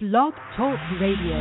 Blog Talk Radio.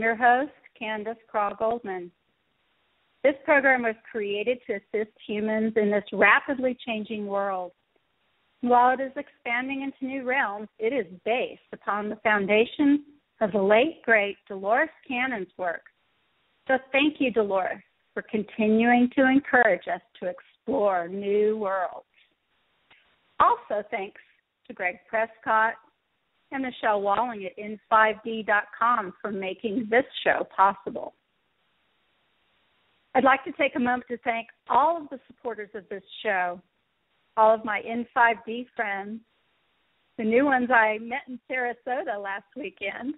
I'm your host, Candace Craw Goldman. This program was created to assist humans in this rapidly changing world. While it is expanding into new realms, it is based upon the foundation of the late, great Dolores Cannon's work. So thank you, Dolores, for continuing to encourage us to explore new worlds. Also, thanks to Greg Prescott and Michelle Walling at in5d.com for making this show possible. I'd like to take a moment to thank all of the supporters of this show, all of my In5D friends, the new ones I met in Sarasota last weekend,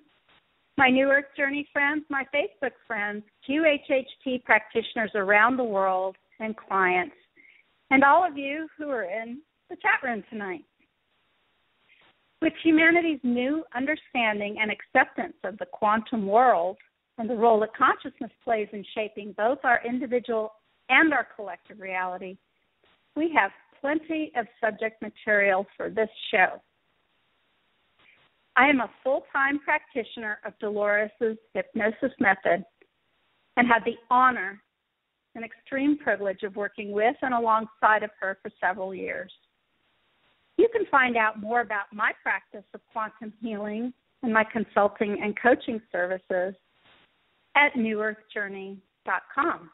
my New Earth Journey friends, my Facebook friends, QHHT practitioners around the world, and clients, and all of you who are in the chat room tonight. With humanity's new understanding and acceptance of the quantum world and the role that consciousness plays in shaping both our individual and our collective reality, we have plenty of subject material for this show. I am a full time practitioner of Dolores' hypnosis method and had the honor and extreme privilege of working with and alongside of her for several years. You can find out more about my practice of quantum healing and my consulting and coaching services at newearthjourney.com.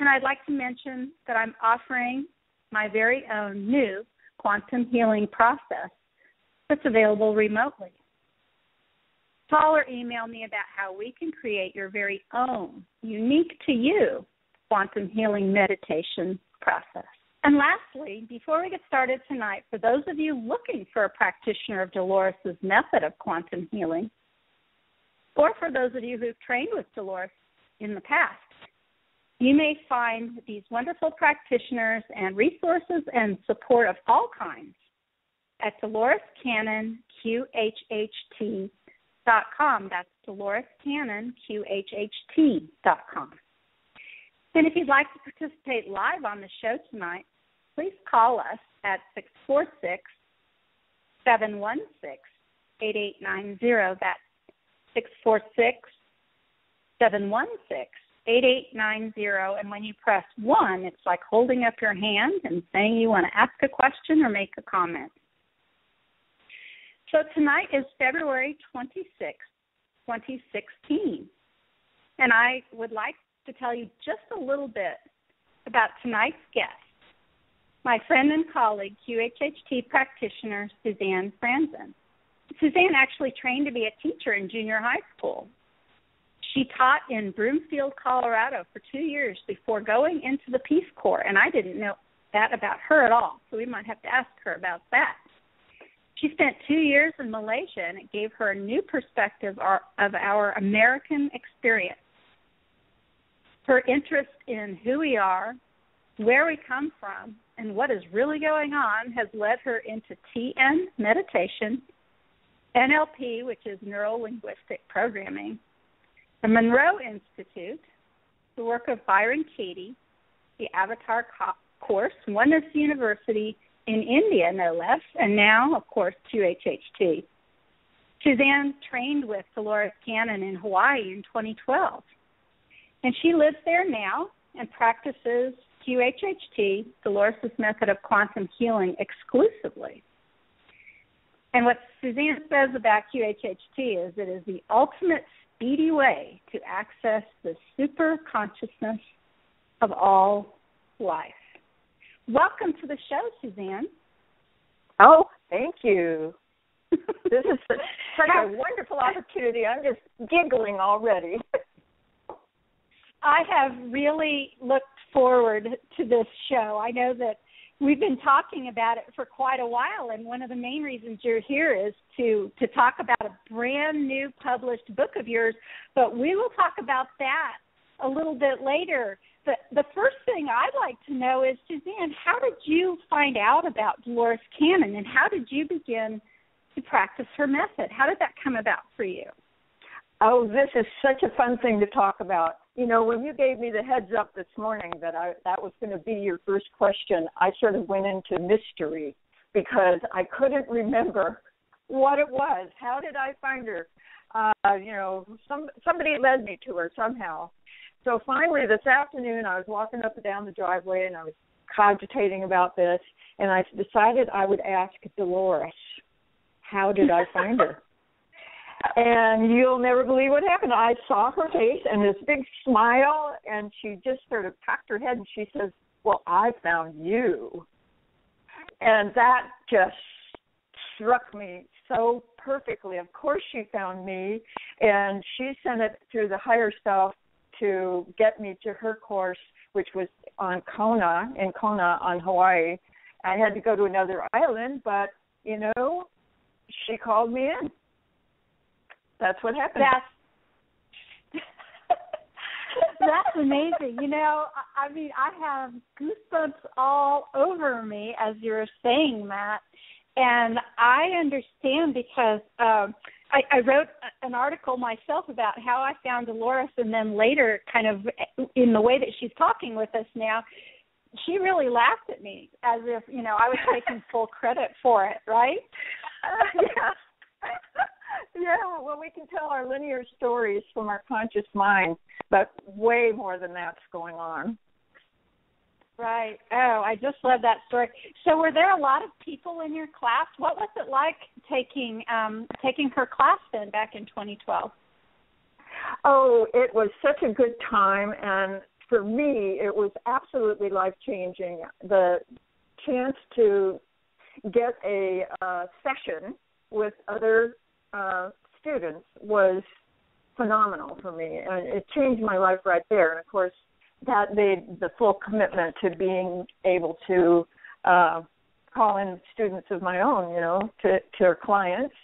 And I'd like to mention that I'm offering my very own new quantum healing process that's available remotely. Call or email me about how we can create your very own, unique to you, quantum healing meditation process. And lastly, before we get started tonight, for those of you looking for a practitioner of Dolores' method of quantum healing, or for those of you who've trained with Dolores in the past, you may find these wonderful practitioners and resources and support of all kinds at Dolores Cannon, QHHT.com. That's Dolores Cannon, QHHT.com. And if you'd like to participate live on the show tonight, please call us at 646 716 8890. That's 646 716 8890. And when you press 1, it's like holding up your hand and saying you want to ask a question or make a comment. So tonight is February 26th, 2016. And I would like to tell you just a little bit about tonight's guest my friend and colleague, QHHT practitioner Suzanne Franzen. Suzanne actually trained to be a teacher in junior high school. She taught in Broomfield, Colorado for two years before going into the Peace Corps, and I didn't know that about her at all, so we might have to ask her about that. She spent two years in Malaysia, and it gave her a new perspective of our American experience. Her interest in who we are, where we come from, and what is really going on has led her into TM meditation, NLP, which is neuro linguistic programming, the Monroe Institute, the work of Byron Katie, the Avatar co- course, Oneness University in India, no less, and now, of course, QHHT. Suzanne trained with Dolores Cannon in Hawaii in 2012, and she lives there now and practices QHHT, Dolores' method of quantum healing, exclusively. And what Suzanne says about QHHT is it is the ultimate speedy way to access the super consciousness of all life. Welcome to the show, Suzanne. Oh, thank you. this is such a wonderful opportunity. I'm just giggling already. I have really looked forward to this show. I know that we've been talking about it for quite a while and one of the main reasons you're here is to to talk about a brand new published book of yours, but we will talk about that a little bit later. The the first thing I'd like to know is Suzanne, how did you find out about Dolores Cannon and how did you begin to practice her method? How did that come about for you? Oh, this is such a fun thing to talk about. You know, when you gave me the heads up this morning that I that was going to be your first question, I sort of went into mystery because I couldn't remember what it was. How did I find her? Uh, you know, some somebody led me to her somehow. So finally this afternoon I was walking up and down the driveway and I was cogitating about this and I decided I would ask Dolores, how did I find her? And you'll never believe what happened. I saw her face and this big smile, and she just sort of cocked her head and she says, "Well, I found you," and that just struck me so perfectly. Of course, she found me, and she sent it through the higher self to get me to her course, which was on Kona in Kona on Hawaii. I had to go to another island, but you know, she called me in that's what happened. That's that's amazing. You know, I, I mean, I have goosebumps all over me as you're saying that, and I understand because um, I, I wrote an article myself about how I found Dolores, and then later, kind of in the way that she's talking with us now, she really laughed at me as if you know I was taking full credit for it, right? Uh, yeah. Yeah, well, we can tell our linear stories from our conscious mind, but way more than that's going on. Right. Oh, I just love that story. So, were there a lot of people in your class? What was it like taking um, taking her class then back in 2012? Oh, it was such a good time, and for me, it was absolutely life changing. The chance to get a uh, session with other uh, students was phenomenal for me, and it changed my life right there. And of course, that made the full commitment to being able to uh, call in students of my own, you know, to to clients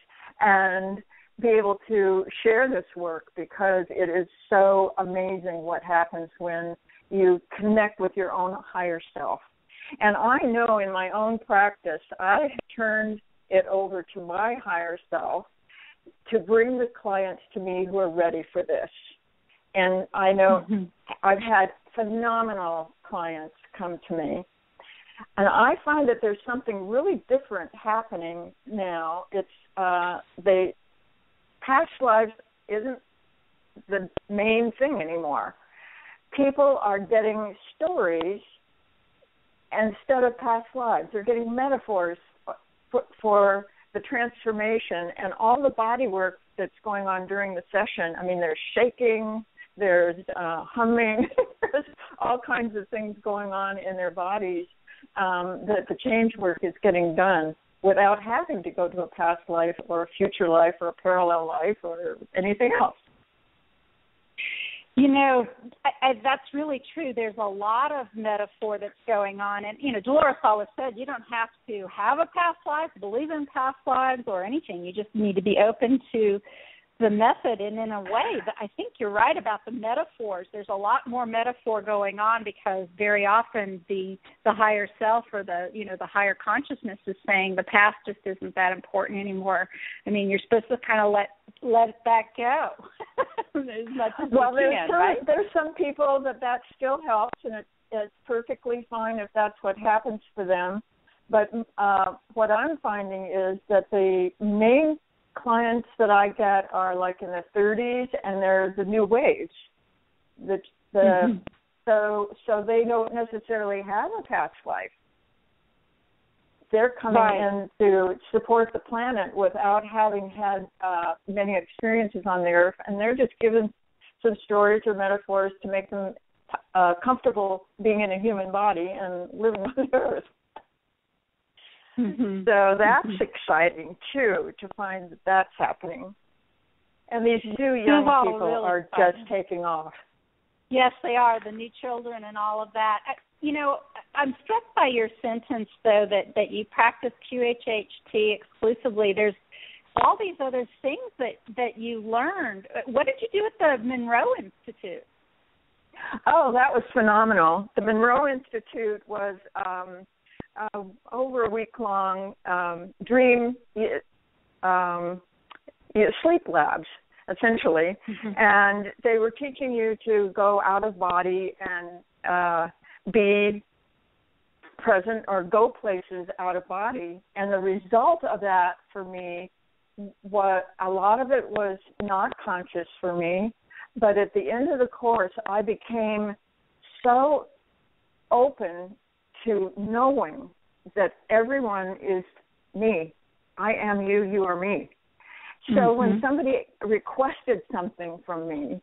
and be able to share this work because it is so amazing what happens when you connect with your own higher self. And I know in my own practice, I turned it over to my higher self to bring the clients to me who are ready for this. And I know mm-hmm. I've had phenomenal clients come to me. And I find that there's something really different happening now. It's uh they past lives isn't the main thing anymore. People are getting stories instead of past lives. They're getting metaphors for, for the transformation and all the body work that's going on during the session. I mean, there's shaking, there's uh, humming, there's all kinds of things going on in their bodies um, that the change work is getting done without having to go to a past life or a future life or a parallel life or anything else. You know, I, I, that's really true. There's a lot of metaphor that's going on, and you know, Dolores always said you don't have to have a past life, believe in past lives, or anything. You just need to be open to the method and in a way that I think you're right about the metaphors. There's a lot more metaphor going on because very often the the higher self or the you know the higher consciousness is saying the past just isn't that important anymore. I mean, you're supposed to kind of let let that go as much as well, there's can, some, right? There's some people that that still helps, and it, it's perfectly fine if that's what happens for them. But uh, what I'm finding is that the main clients that I get are like in the 30s, and they're the new waves. The the mm-hmm. So so they don't necessarily have a past life. They're coming Right. in to support the planet without having had uh, many experiences on the earth, and they're just given some stories or metaphors to make them uh, comfortable being in a human body and living on the earth. Mhm. So that's exciting too to find that that's happening. And these new young people really are exciting. just taking off. Yes, they are the new children and all of that. I- You know, I'm struck by your sentence though that that you practice QHHT exclusively. There's all these other things that that you learned. What did you do at the Monroe Institute? Oh, that was phenomenal. The Monroe Institute was um, uh, over a week long um, dream um, sleep labs, essentially. and they were teaching you to go out of body and uh, be present or go places out of body. And the result of that for me, what a lot of it was not conscious for me, but at the end of the course, I became so open to knowing that everyone is me. I am you, you are me. So when Mhm. somebody requested something from me,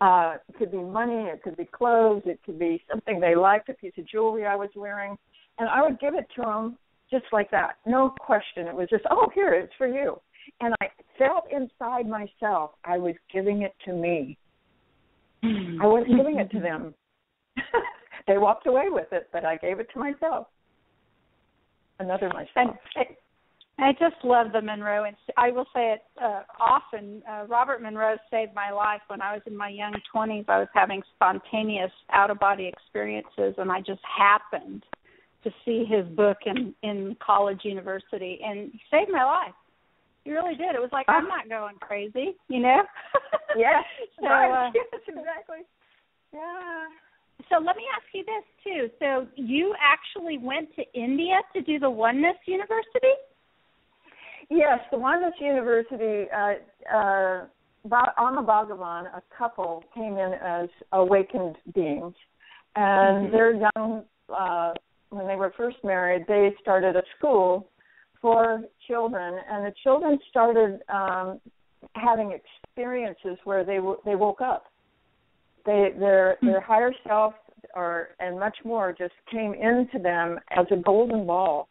uh, it could be money, it could be clothes, it could be something they liked, a piece of jewelry I was wearing, and I would give it to them just like that, no question. It was just, oh, here, it's for you. And I felt inside myself I was giving it to me. I wasn't giving it to them. they walked away with it, but I gave it to myself. Another And myself. I, I just love the Monroe and I will say it uh, often. Uh, Robert Monroe saved my life when I was in my young 20s. I was having spontaneous out of body experiences, and I just happened to see his book in in college university, and he saved my life. He really did. It was like I'm not going crazy, you know. Yes, so, right. uh, yes, exactly. Yeah. So let me ask you this too. So you actually went to India to do the Oneness University? Yes, the Oneness University, uh, uh, Ba- Amma Bhagavan, a couple came in as awakened beings, and Mhm. their young, uh, when they were first married, they started a school for children, and the children started um, having experiences where they w- they woke up. They their hmm. their higher self, or and much more, just came into them as a golden ball.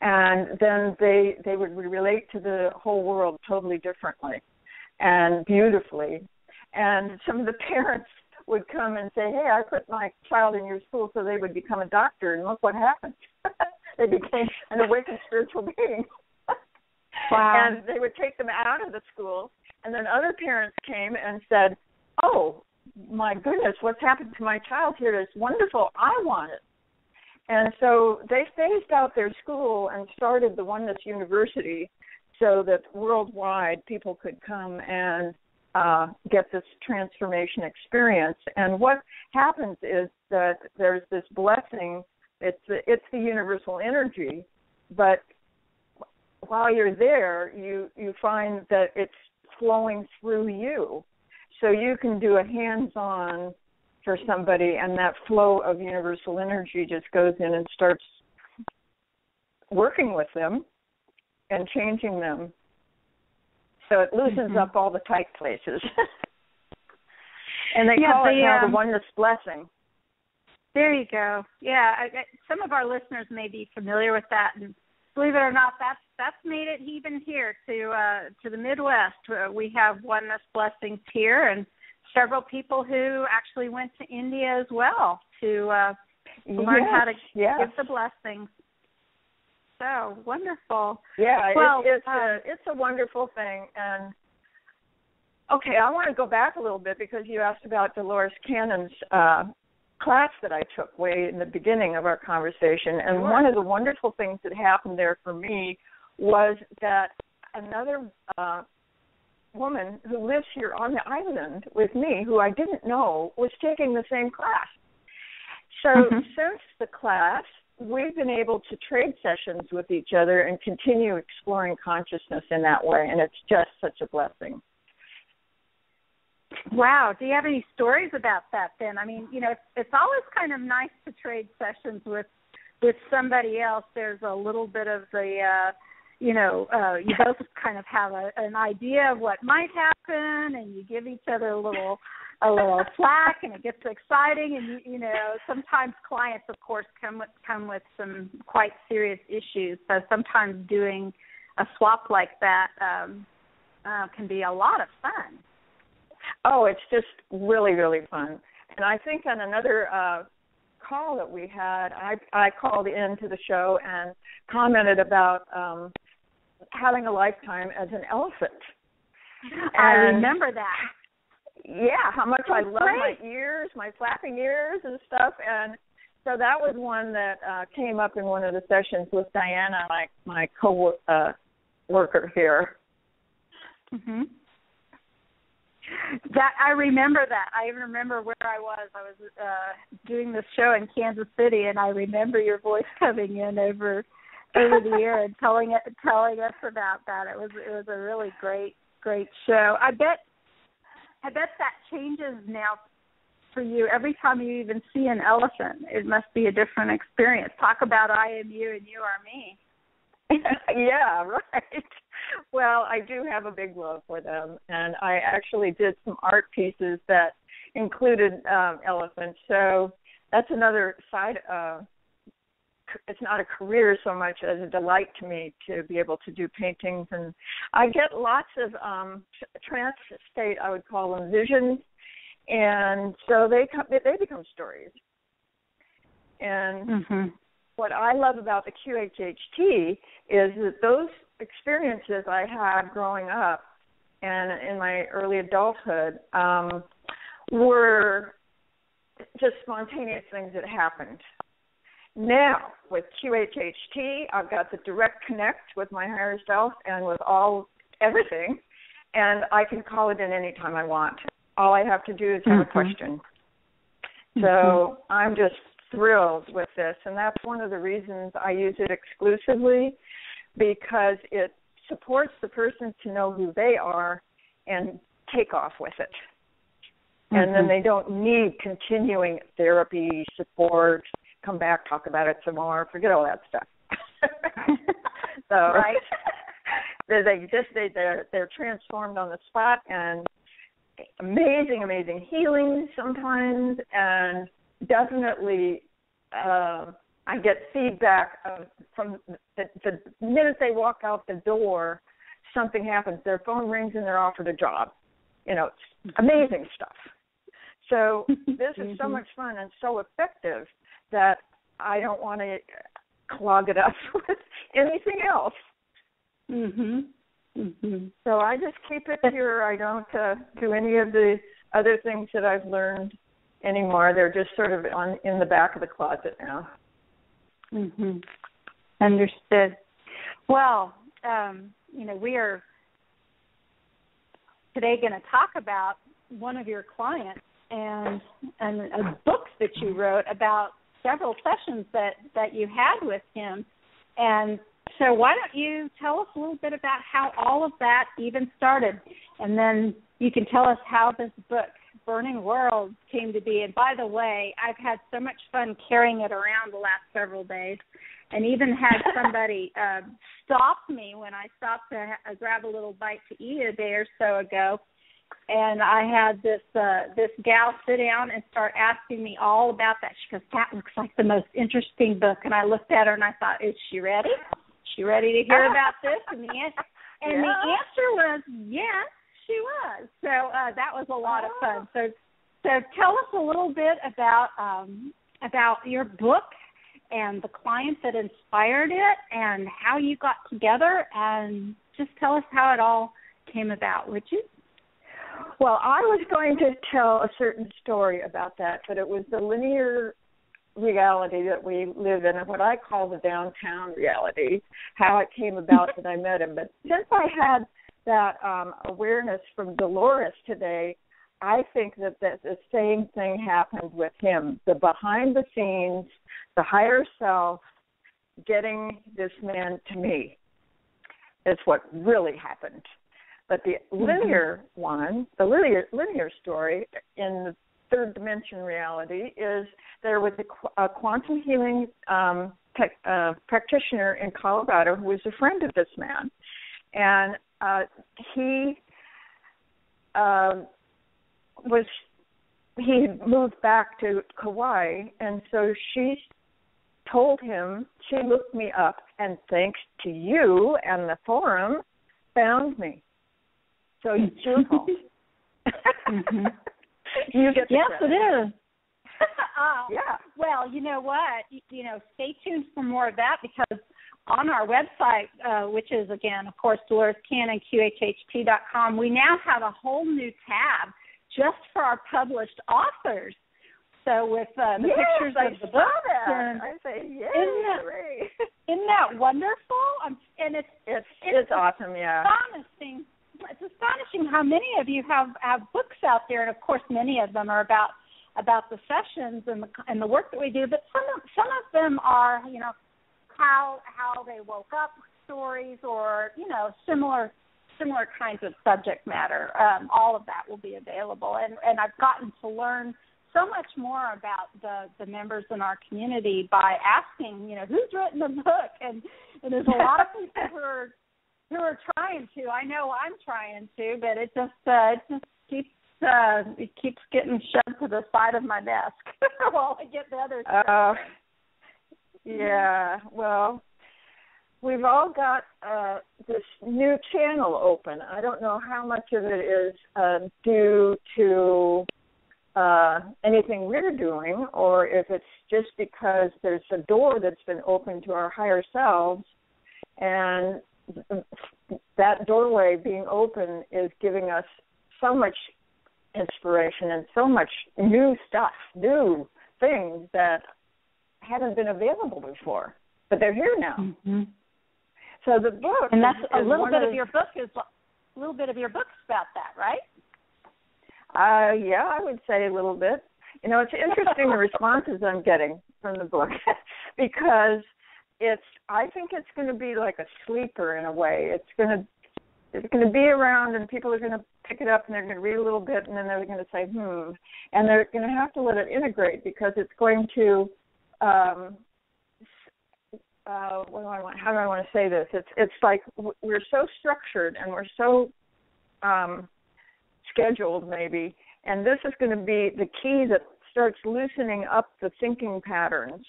And then they they would relate to the whole world totally differently and beautifully. And some of the parents would come and say hey i put my child in your school so they would become a doctor and look what happened. They became an awakened spiritual being. Wow. and they would take them out of the school and then other parents came and said oh my goodness what's happened to my child here is wonderful i want it and so they phased out their school and started the Oneness University so that worldwide people could come and uh, get this transformation experience. And what happens is that there's this blessing. It's the, it's the universal energy, but while you're there, you you find that it's flowing through you, so you can do a hands-on for somebody and that flow of universal energy just goes in and starts working with them and changing them so it loosens Mhm. up all the tight places and they Yeah, call it the, now um, the oneness blessing There you go. Yeah, I, I, some of our listeners may be familiar with that, and believe it or not, that's that's made it even here to uh, to the Midwest. Uh, we have oneness blessings here, and several people who actually went to India as well to uh, learn yes, how to yes. give the blessings. So wonderful. Yeah, Well, it, it's a it's a wonderful thing, and okay, I want to go back a little bit because you asked about Dolores Cannon's uh, class that I took way in the beginning of our conversation, and one of the wonderful things that happened there for me was that another uh, woman who lives here on the island with me, who I didn't know, was taking the same class. So Mhm. since the class, we've been able to trade sessions with each other and continue exploring consciousness in that way, and it's just such a blessing. Wow. Do you have any stories about that then? I mean, you know, it's, it's always kind of nice to trade sessions with with somebody else. There's a little bit of the uh you know, uh you both kind of have a, an idea of what might happen and you give each other a little a little slack and it gets exciting and you, you know sometimes clients of course come with come with some quite serious issues. So sometimes doing a swap like that um uh, can be a lot of fun. Oh it's just really really fun. And i think on another uh call that we had i i called in to the show and commented about um having a lifetime as an elephant I remember that yeah, how much I love my ears, my flapping ears and stuff and so that was one that uh came up in one of the sessions with Diana, like my co uh worker here. Mhm. That I remember that. I even remember where I was. I was uh doing this show in Kansas City and I remember your voice coming in over over the year and telling it telling us about that. It was it was a really great great show. I bet I bet that changes now for you every time you even see an elephant. It must be a different experience. Talk about I am you and you are me. yeah, right. Well, I do have a big love for them, and I actually did some art pieces that included um, elephants. So that's another side. Uh, it's not a career so much as a delight to me to be able to do paintings. And i get lots of um trance state i would call them visions. And so they come they become stories. And mm-hmm. what i love about the qhht is that those experiences i had growing up and in my early adulthood um were just spontaneous things that happened now, with QHHT, I've got the direct connect with my higher self and with all everything, and I can call it in anytime I want. All I have to do is have mm-hmm. a question. So mm-hmm. I'm just thrilled with this, and that's one of the reasons I use it exclusively because it supports the person to know who they are and take off with it. Mm-hmm. And then mm-hmm. they don't need continuing therapy, support, come back, talk about it some more, forget all that stuff. so right. they, they just they they're they're transformed on the spot and amazing, amazing healing sometimes and definitely uh, I get feedback of, from the, the minute they walk out the door, something happens. Their phone rings and they're offered a job. You know, it's amazing stuff. So this is so Mm-hmm. much fun and so effective that I don't want to clog it up with anything else. Mhm. Mhm. So I just keep it pure. I don't uh, do any of the other things that I've learned anymore. They're just sort of on in the back of the closet now. Mhm. Understood. Well, um, you know, we are today going to talk about one of your clients and and a book that you wrote about several sessions that that you had with him. And so why don't you tell us a little bit about how all of that even started? And then you can tell us how this book burning world came to be. And by the way i've had so much fun carrying it around the last several days and even had somebody uh, stop me when i stopped to ha- grab a little bite to eat a day or so ago and I had this uh this gal sit down and start asking me all about that. She goes, "That looks like the most interesting book." And I looked at her and I thought, "Is she ready? Is she ready to hear about this?" And the an- and Yeah. the answer was yes, she was. So uh that was a lot of fun. So so tell us a little bit about um about your book and the client that inspired it and how you got together and just tell us how it all came about, would you? Well, I was going to tell a certain story about that, but it was the linear reality that we live in, and what I call the downtown reality, how it came about that I met him. But since I had that um, awareness from Dolores today, I think that, that the same thing happened with him. The behind the scenes, the higher self getting this man to me is what really happened. But the Mm-hmm. linear one, the linear linear story in the third dimension reality is there was a, a quantum healing um, tech, uh, practitioner in Colorado who was a friend of this man, and uh, he um, was he had moved back to Kauai, and so she told him she looked me up, and thanks to you and the forum, found me. So it's your fault. Mhm. you get yes, credit. it is. oh, Yeah. Well, you know what? You, you know, stay tuned for more of that because on our website, uh, which is again, of course, DoloresCannonQHHT.com, we now have a whole new tab just for our published authors. So with uh, the yes, pictures I of the books, that. and I say, yay, Isn't that- hooray. isn't that wonderful? Um, and it's It's It's it's awesome, yeah. astonishing. It's astonishing how many of you have have books out there, and of course, many of them are about about the sessions and the and the work that we do. But some of some of them are, you know, how how they woke up stories, or you know, similar similar kinds of subject matter. Um, all of that will be available, and and I've gotten to learn so much more about the the members in our community by asking, you know, who's written the book, and and there's a lot of people who are who are trying to. I know I'm trying to, but it just uh, it just keeps uh, it keeps getting shoved to the side of my desk while I get the other stuff. Uh, yeah, well, we've all got uh, this new channel open. I don't know how much of it is uh, due to uh, anything we're doing, or if it's just because there's a door that's been opened to our higher selves, and that doorway being open is giving us so much inspiration and so much new stuff, new things that hadn't been available before, but they're here now. Mm-hmm. So the book, And that's a little bit of of your book is a little bit of your book's about that, right? Uh, yeah, I would say a little bit. You know, it's interesting the responses I'm getting from the book because it's. I think it's going to be like a sleeper in a way. It's going to. It's going to be around, and people are going to pick it up, and they're going to read a little bit, and then they're going to say, "Hmm," and they're going to have to let it integrate because it's going to. Um, uh, what do I want? How do I want to say this? It's it's like we're so structured and we're so um, scheduled maybe and this is going to be the key that starts loosening up the thinking patterns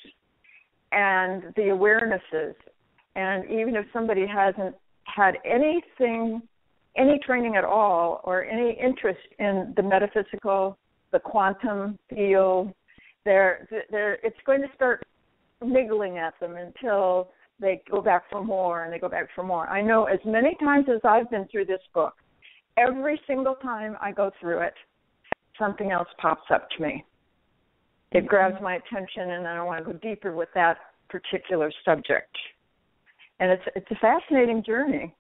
and the awarenesses and even if somebody hasn't had anything any training at all or any interest in the metaphysical the quantum field they're they're it's going to start niggling at them until they go back for more and they go back for more i know as many times as i've been through this book every single time I go through it, something else pops up to me. It grabs my attention, and I want to go deeper with that particular subject. And it's it's a fascinating journey.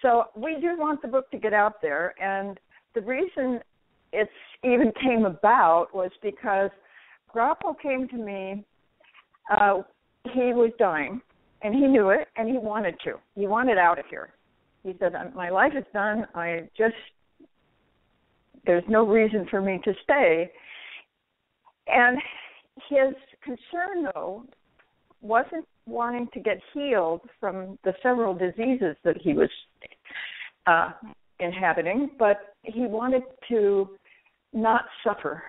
So we do want the book to get out there, and the reason it's even came about was because Grappo came to me. Uh, he was dying, and he knew it, and he wanted to. He wanted out of here he said my life is done i just there's no reason for me to stay and his concern though wasn't wanting to get healed from the several diseases that he was uh inhabiting but he wanted to not suffer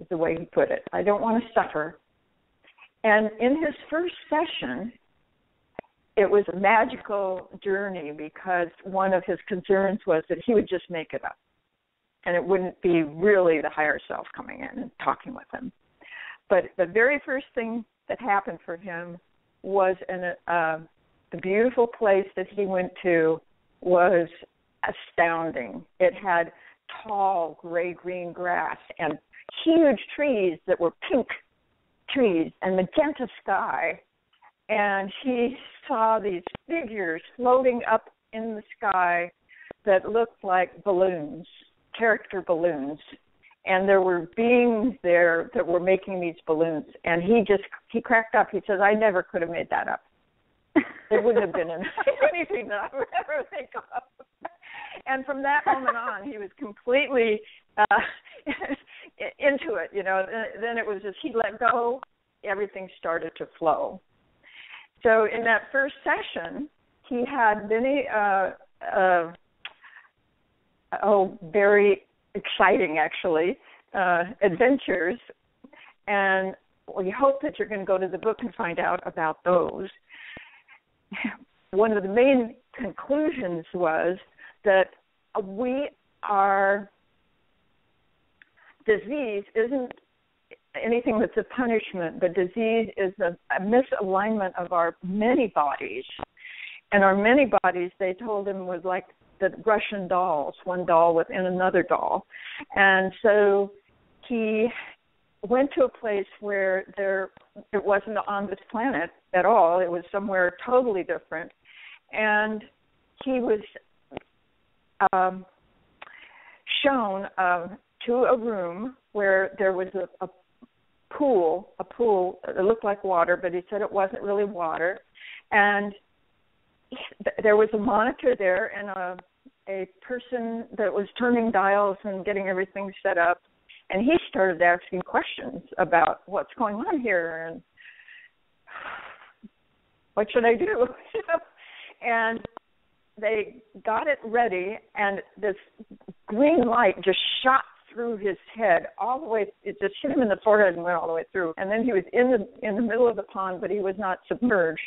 is the way he put it. I don't want to suffer. And in his first session it was a magical journey because one of his concerns was that he would just make it up and it wouldn't be really the higher self coming in and talking with him. But the very first thing that happened for him was an uh, the beautiful place that he went to was astounding. It had tall gray green grass and huge trees that were pink trees and magenta sky. And he saw these figures floating up in the sky that looked like balloons, character balloons. And there were beings there that were making these balloons. And he just he cracked up. He says, I never could have made that up. It wouldn't have been anything that I would ever think of. and from that moment on, he was completely uh, into it. You know, then it was just he let go, everything started to flow. So in that first session, he had many uh, uh, oh very exciting actually uh, adventures, and we hope that you're going to go to the book and find out about those. One of the main conclusions was that we are disease isn't anything that's a punishment. The disease is a, a misalignment of our many bodies. And our many bodies, they told him, was like the Russian dolls, one doll within another doll. And so he went to a place where there it wasn't on this planet at all. It was somewhere totally different. And he was um, shown uh, to a room where there was a, a pool, a pool. It looked like water, but he said it wasn't really water. And there was a monitor there and a a person that was turning dials and getting everything set up. And he started asking questions about what's going on here and what should I do? and they got it ready and this green light just shot through his head all the way it just hit him in the forehead and went all the way through. And then he was in the in the middle of the pond but he was not submerged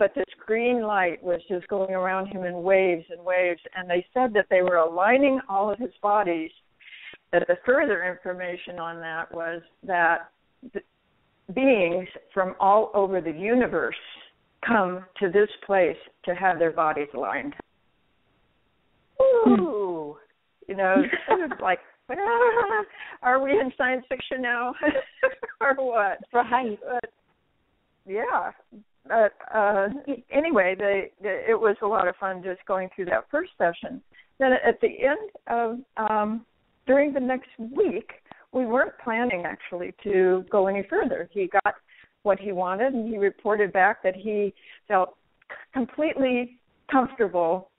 but this green light was just going around him in waves and waves and they said that they were aligning all of his bodies that the further information on that was that beings from all over the universe come to this place to have their bodies aligned. Hmm. Ooh, you know, like, ah, are we in science fiction now, or what? Right. But, yeah, but uh, anyway, they, they, it was a lot of fun just going through that first session. Then at the end of um, during the next week, we weren't planning actually to go any further. He got what he wanted, and he reported back that he felt completely comfortable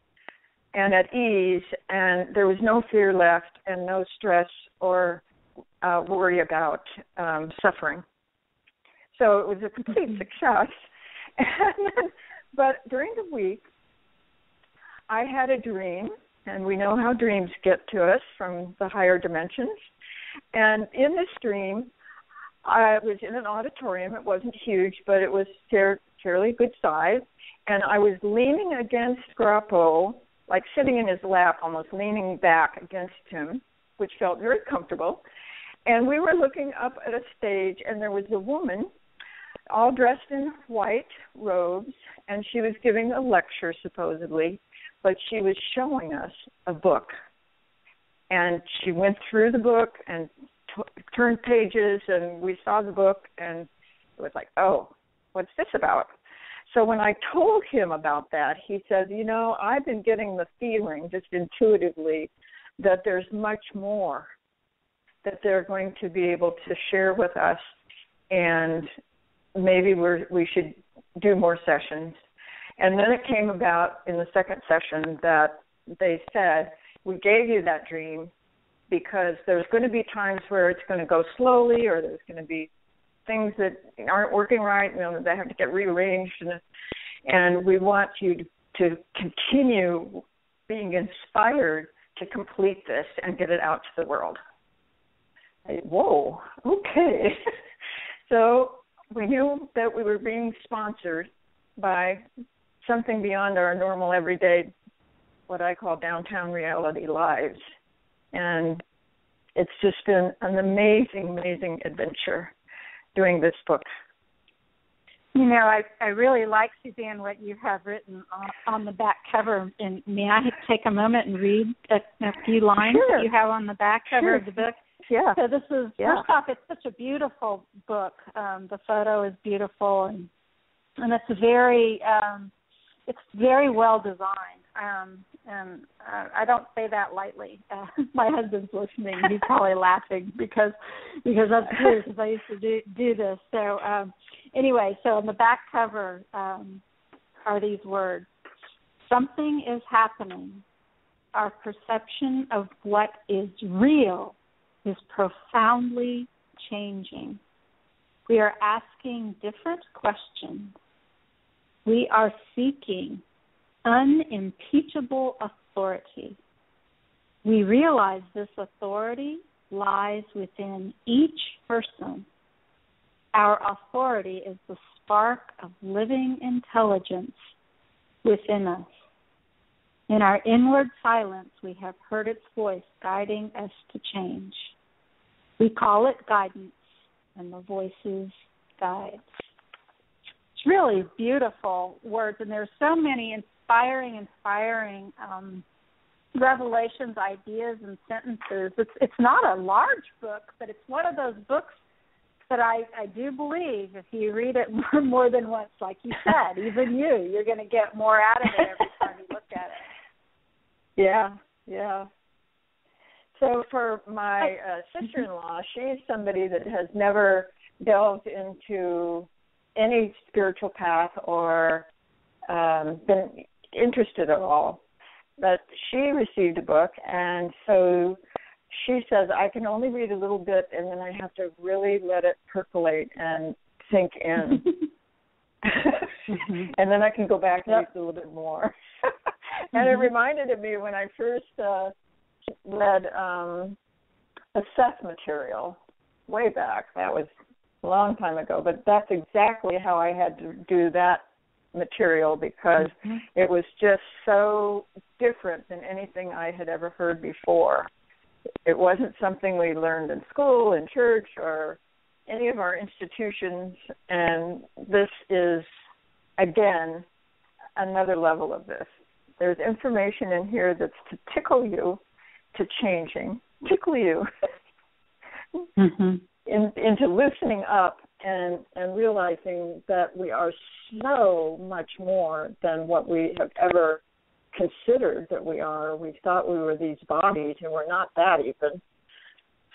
and at ease, and there was no fear left, and no stress or uh, worry about um, suffering. So it was a complete success. Then, but during the week, I had a dream, and we know how dreams get to us from the higher dimensions. And in this dream, I was in an auditorium. It wasn't huge, but it was fairly good size. And I was leaning against Grappo, like sitting in his lap, almost leaning back against him, which felt very comfortable. And we were looking up at a stage, and there was a woman all dressed in white robes, and she was giving a lecture supposedly, but she was showing us a book. And she went through the book and t- turned pages, and we saw the book, and it was like, oh, what's this about? So when I told him about that, he said, you know, I've been getting the feeling just intuitively that there's much more that they're going to be able to share with us and maybe we're we should do more sessions. And then it came about in the second session that they said, We gave you that dream because there's going to be times where it's going to go slowly or there's going to be things that aren't working right, you know, that have to get rearranged and and we want you to, to continue being inspired to complete this and get it out to the world. I, whoa, okay. so we knew that we were being sponsored by something beyond our normal everyday what I call downtown reality lives. And it's just been an amazing, amazing adventure doing this book. You know, I I really like Suzanne what you have written on, on the back cover. And may I take a moment and read a, a few lines sure. that you have on the back cover sure. of the book? Yeah. So this is yeah. first off, it's such a beautiful book. Um, the photo is beautiful, and and it's very um, it's very well designed. Um, and uh, I don't say that lightly. Uh, my husband's listening; he's probably laughing because because that's true. Because I used to do do this. So um, anyway, so on the back cover um, are these words: "Something is happening. our perception of what is real is profoundly changing. We are asking different questions. We are seeking unimpeachable authority. We realize this authority lies within each person. Our authority is the spark of living intelligence within us. In our inward silence, we have heard its voice guiding us to change. We call it guidance, and the voices guide. It's really beautiful words, and there's so many inspiring, inspiring um, revelations, ideas, and sentences. It's it's not a large book, but it's one of those books that I I do believe if you read it more, more than once, like you said, even you, you're going to get more out of it every time you look at it. Yeah, yeah. So for my uh, sister-in-law, she's somebody that has never delved into any spiritual path or um, been interested at all. But she received a book, and so she says I can only read a little bit, and then I have to really let it percolate and sink in. mm-hmm. and then I can go back and yep. read a little bit more. and mm-hmm. it reminded me when I first uh, read um, a Seth material way back. That was a long time ago, but that's exactly how I had to do that material because mm-hmm. it was just so different than anything I had ever heard before. It wasn't something we learned in school, in church, or any of our institutions, and this is, again, another level of this. There's information in here that's to tickle you to changing, tickle you mm-hmm. in, into loosening up and and realizing that we are so much more than what we have ever considered that we are. We thought we were these bodies, and we're not that even.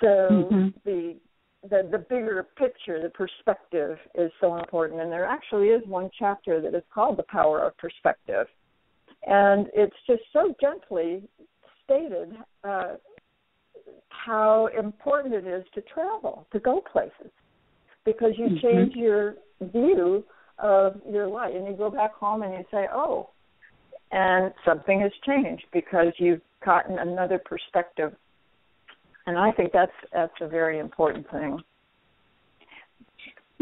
So mm-hmm. the the the bigger picture, the perspective is so important. And there actually is one chapter that is called the power of perspective, and it's just so gently stated uh, how important it is to travel, to go places, because you mm-hmm. change your view of your life, and you go back home and you say, "Oh," and something has changed because you've gotten another perspective, and I think that's that's a very important thing.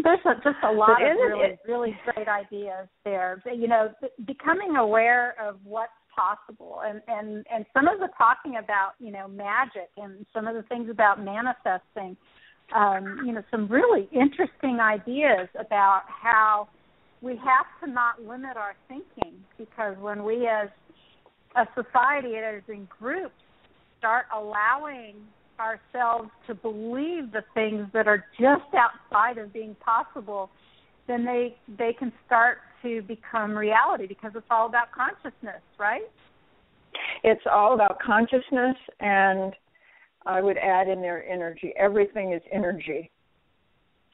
There's a, just a lot of really, it, really great ideas there. You know, becoming aware of what's possible. And and and some of the talking about you know magic and some of the things about manifesting um you know some really interesting ideas about how we have to not limit our thinking because when we as a society as in groups start allowing ourselves to believe the things that are just outside of being possible then they they can start to become reality because it's all about consciousness, right? It's all about consciousness and I would add in there energy. Everything is energy.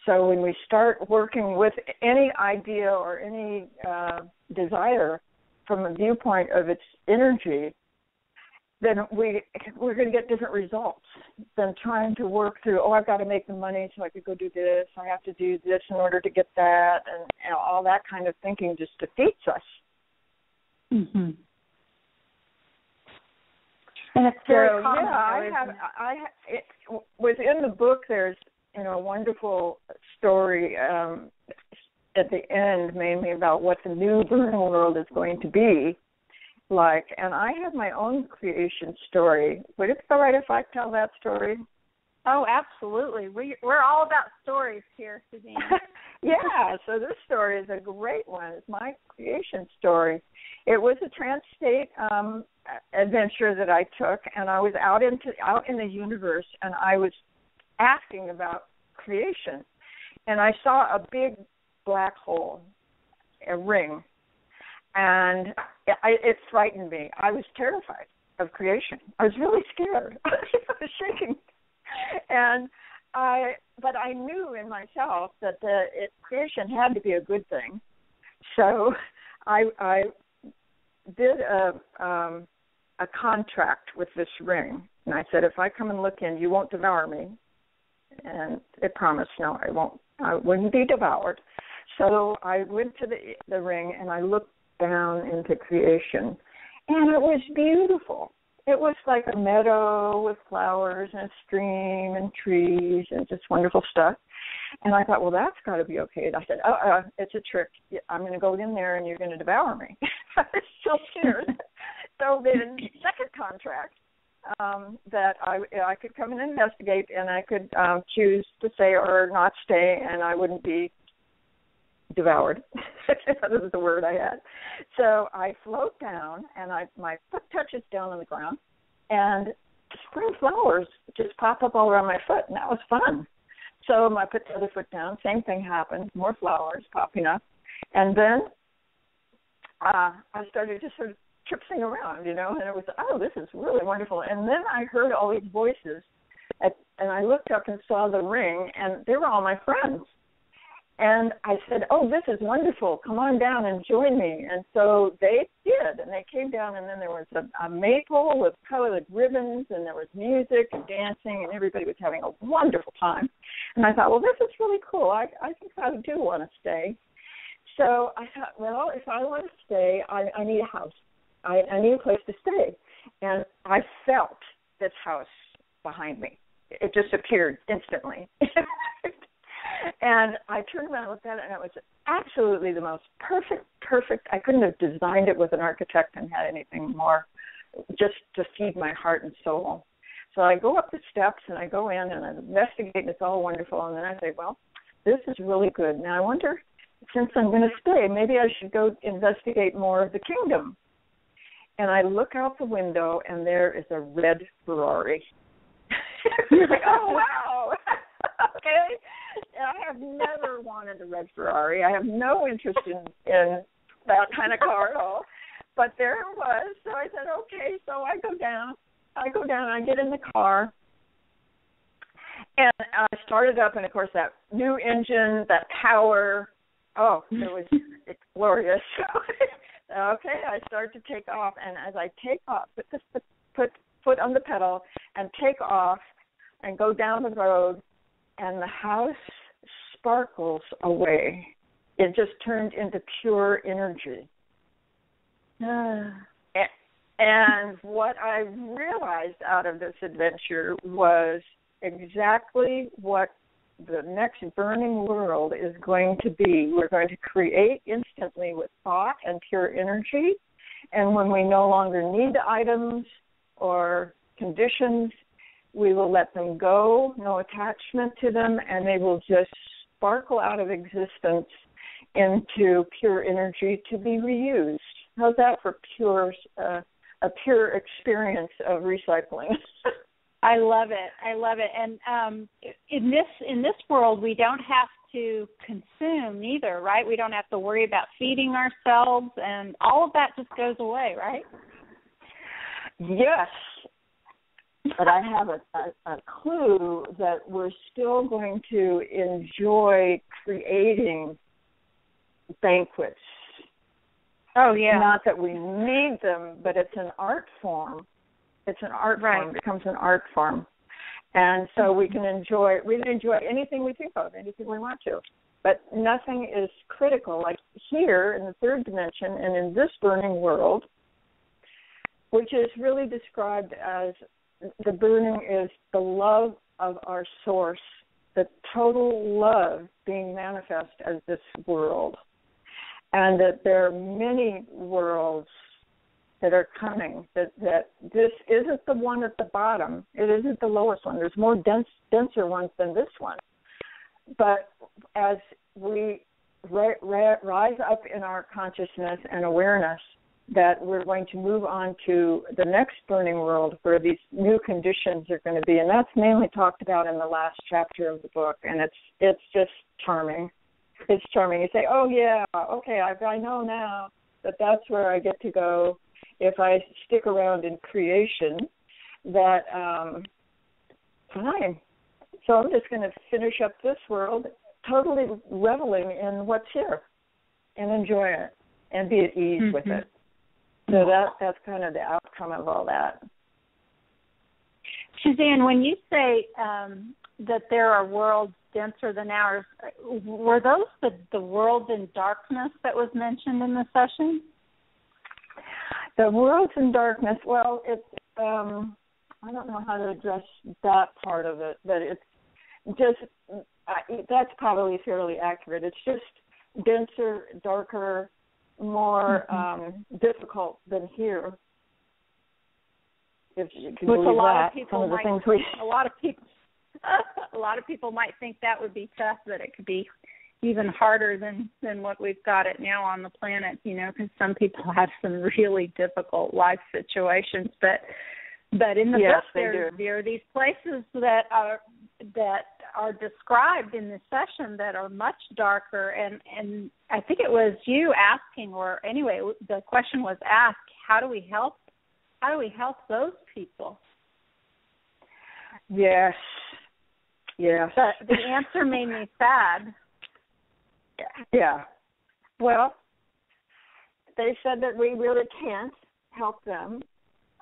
So when we start working with any idea or any uh, desire from a viewpoint of its energy, then we we're going to get different results than trying to work through. Oh, I've got to make the money so I could go do this. I have to do this in order to get that, and all that kind of thinking just defeats us. Mhm. And it's very so, common. Yeah, I have. I it, within the book. There's you know a wonderful story um, at the end, mainly about what the new burning world is going to be like, and I have my own creation story. Would it be all right if I tell that story? Oh, absolutely. We we're all about stories here, Suzanne. yeah, so this story is a great one. It's my creation story. It was a trance-state um adventure that I took and I was out into out in the universe and I was asking about creation. And I saw a big black hole, a ring and I, it frightened me. I was terrified of creation. I was really scared. I was shaking, and I. But I knew in myself that the it, creation had to be a good thing. So, I I did a um, a contract with this ring. And I said, if I come and look in, you won't devour me. And it promised, no, I won't. I wouldn't be devoured. So I went to the the ring and I looked down into creation, and it was beautiful. It was like a meadow with flowers and a stream and trees and just wonderful stuff. And I thought, well, that's got to be okay. And I said, oh, uh, it's a trick. I'm going to go in there and you're going to devour me. I was so scared. so then, second contract um, that I I could come and investigate, and I could um, choose to stay or not stay, and I wouldn't be devoured. that was the word I had. So I float down, and I my foot touches down on the ground, and spring flowers just pop up all around my foot, and that was fun. So I put the other foot down. Same thing happened. More flowers popping up, and then uh, I started just sort of tripsing around, you know, and it was oh, this is really wonderful. And then I heard all these voices, at, and I looked up and saw the ring, and they were all my friends. And I said, "Oh, this is wonderful! Come on down and join me." And so they did, and they came down, and then there was a, a maple with colored ribbons, and there was music and dancing, and everybody was having a wonderful time. And I thought, well, this is really cool. I I think I do want to stay. So I thought, well, if I want to stay, I, I need a house. I, I need a place to stay. And I felt this house behind me. It just appeared instantly. and I turned around and looked at it, and it was absolutely the most perfect, perfect. I couldn't have designed it with an architect and had anything more just to feed my heart and soul. So I go up the steps and I go in and I investigate, and it's all wonderful. And then I say, well, this is really good. Now I wonder, since I'm going to stay, maybe I should go investigate more of the kingdom. And I look out the window, and there is a red Ferrari. like, oh wow! okay, I have never wanted a red Ferrari. I have no interest in in that kind of car at all. But there it was. So I said, okay. So I go down. I go down. I get in the car. And I started up, and of course, that new engine, that power. Oh, it was it's glorious. okay, I start to take off, and as I take off, put the put, put foot on the pedal, and take off, and go down the road, and the house sparkles away. It just turned into pure energy. and what I realized out of this adventure was exactly what the next burning world is going to be. We're going to create instantly with thought and pure energy. And when we no longer need items or conditions, we will let them go, no attachment to them, and they will just sparkle out of existence into pure energy to be reused. How's that for pure uh, a pure experience of recycling? I love it. I love it. And um in this in this world we don't have to consume either, right? We don't have to worry about feeding ourselves and all of that just goes away, right? Yes, but I have a, a, a clue that we're still going to enjoy creating banquets. Oh yeah. Not that we need them, but it's an art form. It's an art right. form. It becomes an art form, and so we can enjoy. We can enjoy anything we think of, anything we want to, but nothing is critical. Like here in the third dimension and in this burning world, which is really described as the burning is the love of our source, the total love being manifest as this world. And that there are many worlds that are coming, that, that this isn't the one at the bottom, it isn't the lowest one. There's more dense, denser ones than this one. But as we rise up in our consciousness and awareness, that we're going to move on to the next burning world where these new conditions are going to be and that's mainly talked about in the last chapter of the book and it's it's just charming. It's charming. You say oh yeah okay i i know now that that's where i get to go. If i stick around in creation that um fine. So i'm just going to finish up this world totally reveling in what's here and enjoy it and be at ease mm-hmm. with it So that that's kind of the outcome of all that. Suzanne, when you say um, that there are worlds denser than ours, were those the, the worlds in darkness that was mentioned in the session? The worlds in darkness. Well, it's um, I don't know how to address that part of it, but it's just I, that's probably fairly accurate. It's just denser, darker, more mm-hmm. um, difficult than here. If you can Which a lot that, of people of might, we a lot of people a lot of people might think that would be tough, but it could be even harder than than what we've got it now on the planet. You know, because some people have some really difficult life situations, but but in the yes, book there, there are these places that are that are described in this session that are much darker and and I think it was you asking or anyway the question was asked how do we help how do we help those people? Yes. Yes. But the answer made me sad. Yeah. Well they said that we really can't help them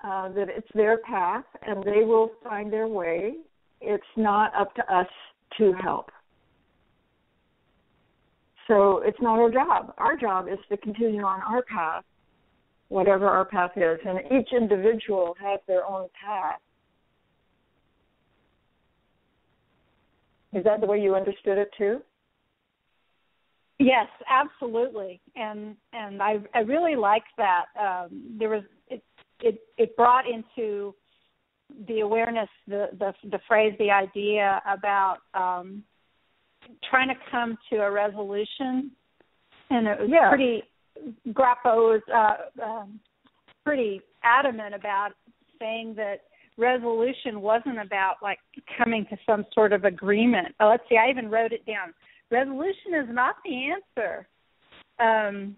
uh, that it's their path and they will find their way it's not up to us to help. So it's not our job. Our job is to continue on our path, whatever our path is. And each individual has their own path. Is that the way you understood it too? Yes, absolutely, and and I I really liked that. Um, there was it it it brought into the awareness, the the the phrase, the idea about um, trying to come to a resolution, and it was yeah. pretty. Grappo was uh, um, pretty adamant about saying that resolution wasn't about like coming to some sort of agreement. Oh, let's see, I even wrote it down. Resolution is not the answer. Um,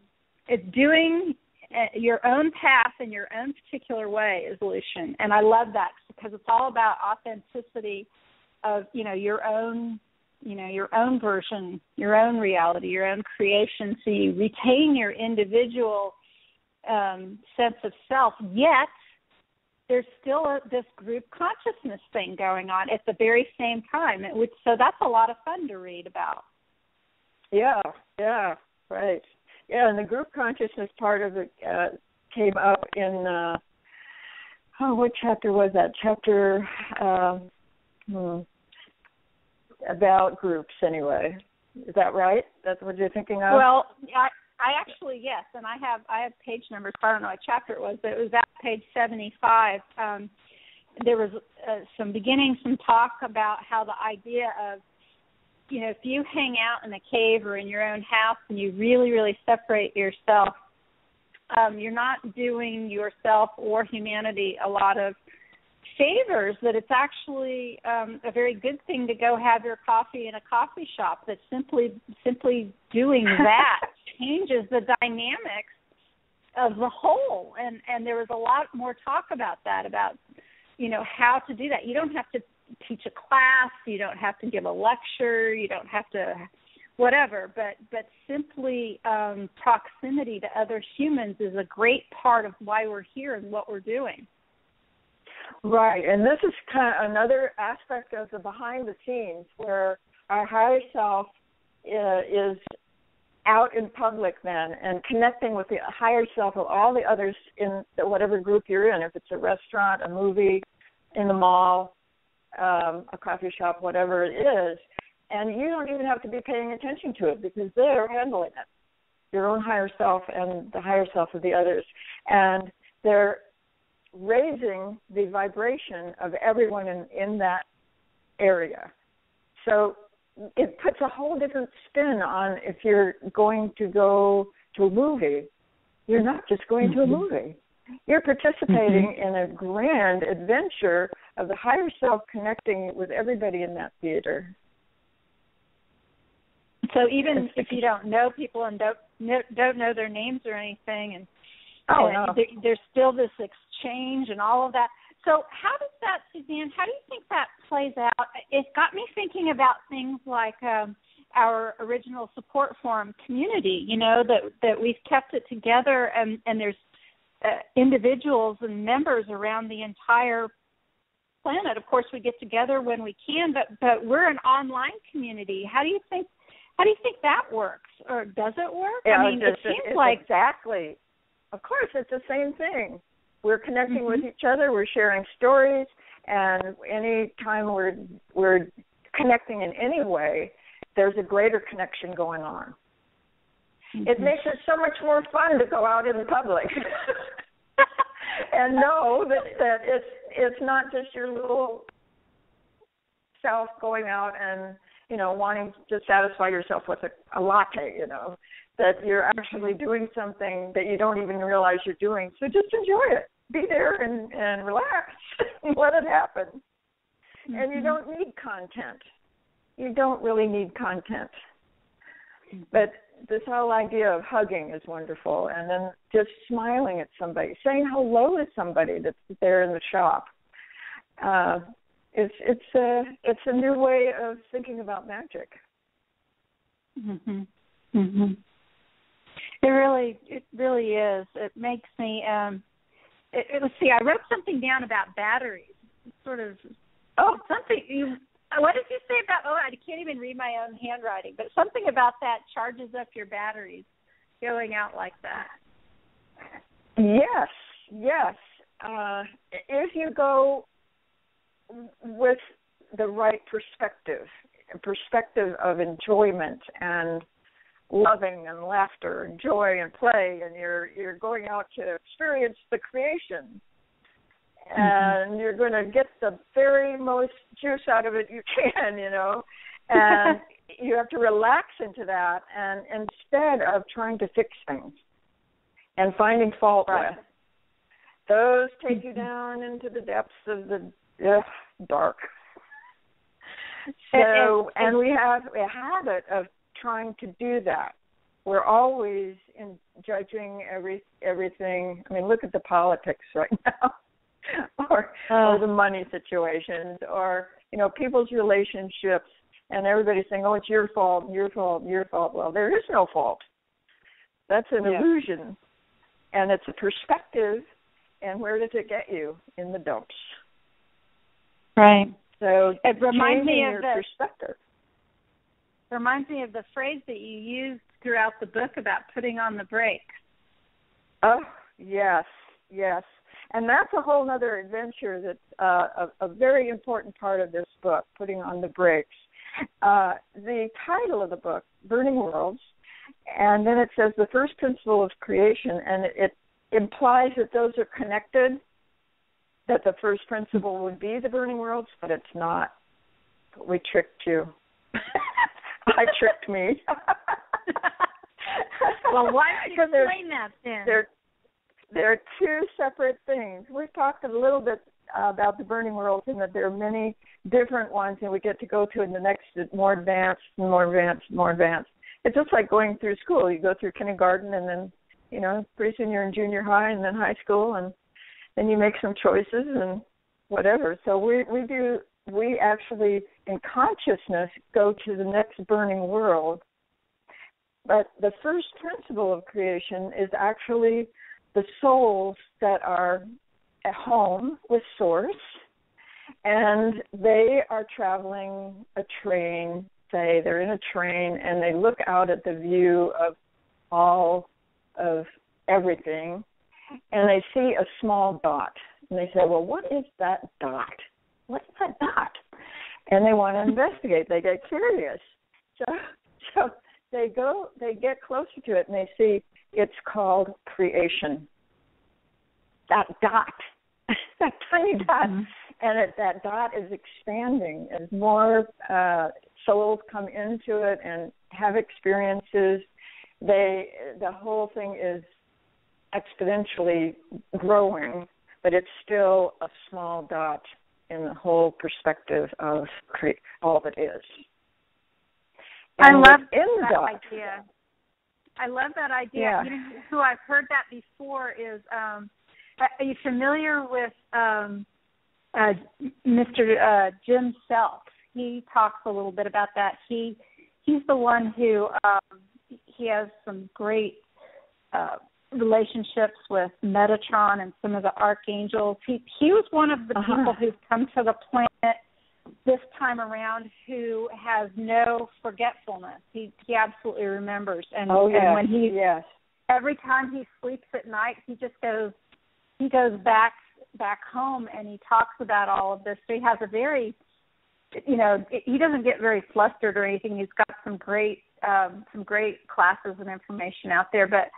it's doing uh, your own path in your own particular way is Lucian, and I love that because it's all about authenticity of you know your own you know your own version, your own reality, your own creation. So you retain your individual um, sense of self, yet there's still a, this group consciousness thing going on at the very same time. Would, so that's a lot of fun to read about. Yeah, yeah, right. Yeah, and the group consciousness part of it uh, came up in uh, oh, what chapter was that? Chapter um, hmm, about groups, anyway. Is that right? That's what you're thinking of? Well, I I actually yes, and I have I have page numbers. I don't know what chapter it was, but it was at page seventy five. Um, there was uh, some beginning, some talk about how the idea of you know, if you hang out in a cave or in your own house and you really, really separate yourself, um, you're not doing yourself or humanity a lot of favors. That it's actually um, a very good thing to go have your coffee in a coffee shop. That simply, simply doing that changes the dynamics of the whole. And and there was a lot more talk about that about you know how to do that. You don't have to teach a class, you don't have to give a lecture, you don't have to whatever, but but simply um, proximity to other humans is a great part of why we're here and what we're doing. Right, and this is kind of another aspect of the behind the scenes where our higher self uh, is out in public then and connecting with the higher self of all the others in whatever group you're in if it's a restaurant a movie in the mall um, a coffee shop, whatever it is, and you don't even have to be paying attention to it because they're handling it. Your own higher self and the higher self of the others, and they're raising the vibration of everyone in, in that area. So it puts a whole different spin on if you're going to go to a movie. You're not just going mm-hmm. to a mm-hmm. movie. You're participating mm-hmm. in a grand adventure of the higher self connecting with everybody in that theater. So even if you don't know people and don't don't know their names or anything, and, oh, and no. there, there's still this exchange and all of that. So how does that, Suzanne? How do you think that plays out? It got me thinking about things like um, our original support forum community. You know that that we've kept it together, and and there's uh, individuals and members around the entire planet. Of course, we get together when we can, but but we're an online community. How do you think? How do you think that works, or does it work? Yeah, I mean, it seems like exactly. Of course, it's the same thing. We're connecting mm-hmm. with each other. We're sharing stories, and any time we're we're connecting in any way, there's a greater connection going on. Mm-hmm. It makes it so much more fun to go out in the public and know that that it's it's not just your little self going out and you know wanting to satisfy yourself with a, a latte, you know that you're actually doing something that you don't even realize you're doing. So just enjoy it. Be there and and relax. and Let it happen. Mm-hmm. And you mm-hmm. don't need content. You don't really need content. Mm-hmm. But this whole idea of hugging is wonderful and then just smiling at somebody, saying hello to somebody that's there in the shop. Uh it's it's a it's a new way of thinking about magic. Mhm. Mhm. It really, it really is. It makes me. um it, it, Let's see. I wrote something down about batteries. Sort of. Oh, something you. What did you say about? Oh, I can't even read my own handwriting. But something about that charges up your batteries, going out like that. Yes, yes. Uh, if you go with the right perspective, A perspective of enjoyment and loving and laughter and joy and play and you're you're going out to experience the creation mm-hmm. and you're going to get the very most juice out of it you can you know and you have to relax into that and instead of trying to fix things and finding fault right. with those take you mm-hmm. down into the depths of the ugh, dark so and, and, and we have a habit of trying to do that. We're always in judging every everything. I mean, look at the politics right now, or uh, or the money situations, or you know people's relationships, and everybody's saying, "Oh, it's your fault, your fault, your fault." Well, there is no fault. That's an yeah. illusion, and it's a perspective. And where does it get you? In the dumps. Right. So it reminds me of the perspective reminds me of the phrase that you used throughout the book about putting on the brakes. Oh yes, yes, and that's a whole other adventure. That's uh, a, a very important part of this book, putting on the brakes. Uh, the title of the book, Burning Worlds, and then it says the first principle of creation, and it, it implies that those are connected. That the first principle would be the burning worlds, but it's not. We tricked you. I tricked me. well, why don't you explain that then? They're they're two separate things. We've talked a little bit uh, about the burning worlds and that there are many different ones, and we get to go to in the next more advanced, more advanced, more advanced. It's just like going through school. You go through kindergarten, and then you know pretty soon you're in junior high, and then high school, and then you make some choices and whatever. So we we do we actually, in consciousness, go to the next burning world. But the first principle of creation is actually the souls that are at home with Source, and they are traveling a train, say they're in a train, and they look out at the view of all of everything, and they see a small dot. And they say, Well, what is that dot? what's that dot? And they want to investigate. They get curious. So so they go they get closer to it and they see it's called creation. That dot. that tiny dot. Mm-hmm. And it, that dot is expanding as more uh, souls come into it and have experiences. They the whole thing is exponentially growing, but it's still a small dot in the whole perspective of cre- all that is. And I love that idea. I love that idea. Yeah. You know, who I've heard that before is um are you familiar with um uh Mr. Uh Jim Self? He talks a little bit about that. He he's the one who um he has some great uh relationships with Metatron and some of the archangels. He he was one of the uh-huh. people who've come to the planet this time around who has no forgetfulness. He he absolutely remembers and, oh, yes. and when he yes. every time he sleeps at night he just goes he goes back back home and he talks about all of this. So he has a very you know, he doesn't get very flustered or anything. He's got some great um some great classes and information out there, but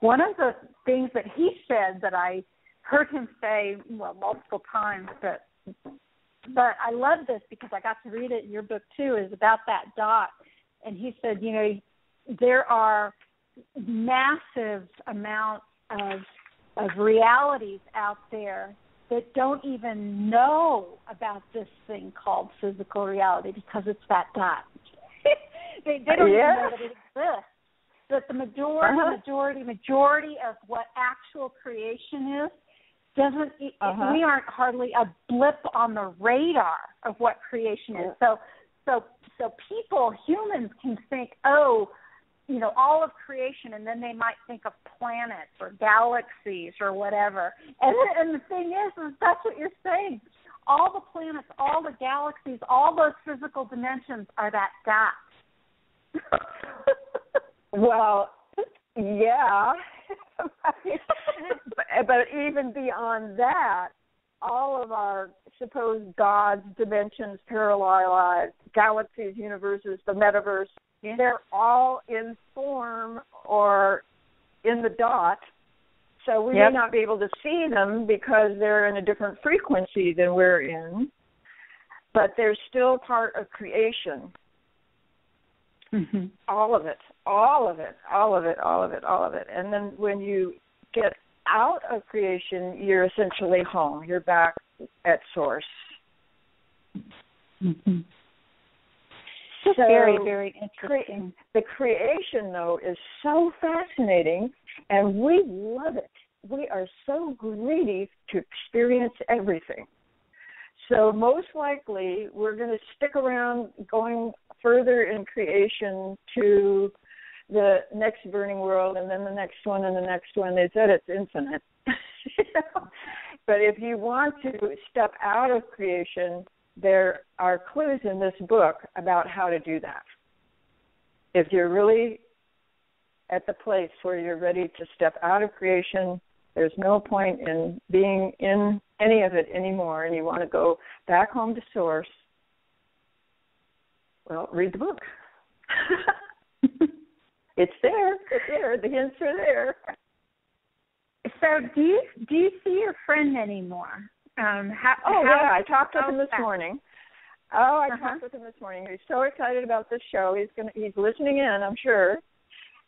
one of the things that he said that I heard him say well multiple times but but I love this because I got to read it in your book too is about that dot and he said you know there are massive amounts of of realities out there that don't even know about this thing called physical reality because it's that dot. they, they don't yeah. even know that it exists that the majority, uh-huh. majority, majority of what actual creation is doesn't. Uh-huh. We aren't hardly a blip on the radar of what creation is. So, so, so people, humans, can think, oh, you know, all of creation, and then they might think of planets or galaxies or whatever. And and the thing is, is that's what you're saying. All the planets, all the galaxies, all those physical dimensions are that dot. Well, yeah. but even beyond that, all of our supposed gods, dimensions, parallel galaxies, universes, the metaverse, yeah. they're all in form or in the dot. So we yep. may not be able to see them because they're in a different frequency than we're in, but they're still part of creation. Mm-hmm. All of it, all of it, all of it, all of it, all of it. And then when you get out of creation, you're essentially home. You're back at source. Mm-hmm. So very, very interesting. Cre- the creation, though, is so fascinating, and we love it. We are so greedy to experience everything. So most likely, we're going to stick around going further in creation to the next burning world and then the next one and the next one. They said it's infinite. but if you want to step out of creation, there are clues in this book about how to do that. If you're really at the place where you're ready to step out of creation, there's no point in being in any of it anymore, and you want to go back home to source, well, read the book. it's there. It's there. The hints are there. So, do you do you see your friend anymore? Um, how, oh how, yeah, I talked with him this that? morning. Oh, I Uh-huh. talked with him this morning. He's so excited about this show. He's gonna he's listening in, I'm sure.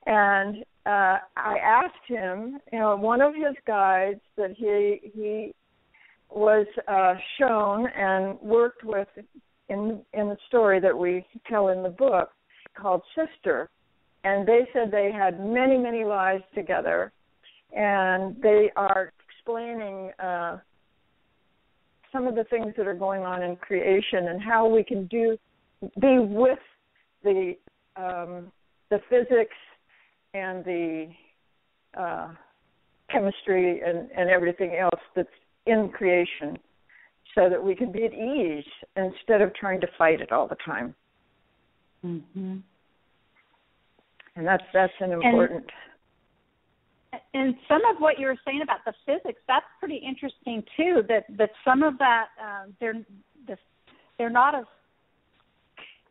And uh I asked him, you know, one of his guides that he he was uh shown and worked with in in the story that we tell in the book called Sister. And they said they had many, many lives together and they are explaining uh some of the things that are going on in creation and how we can do be with the um, the physics and the uh, chemistry and, and everything else that's in creation so that we can be at ease instead of trying to fight it all the time. Mm-hmm. And that's that's an important and some of what you were saying about the physics that's pretty interesting too that that some of that um they're the, they're not as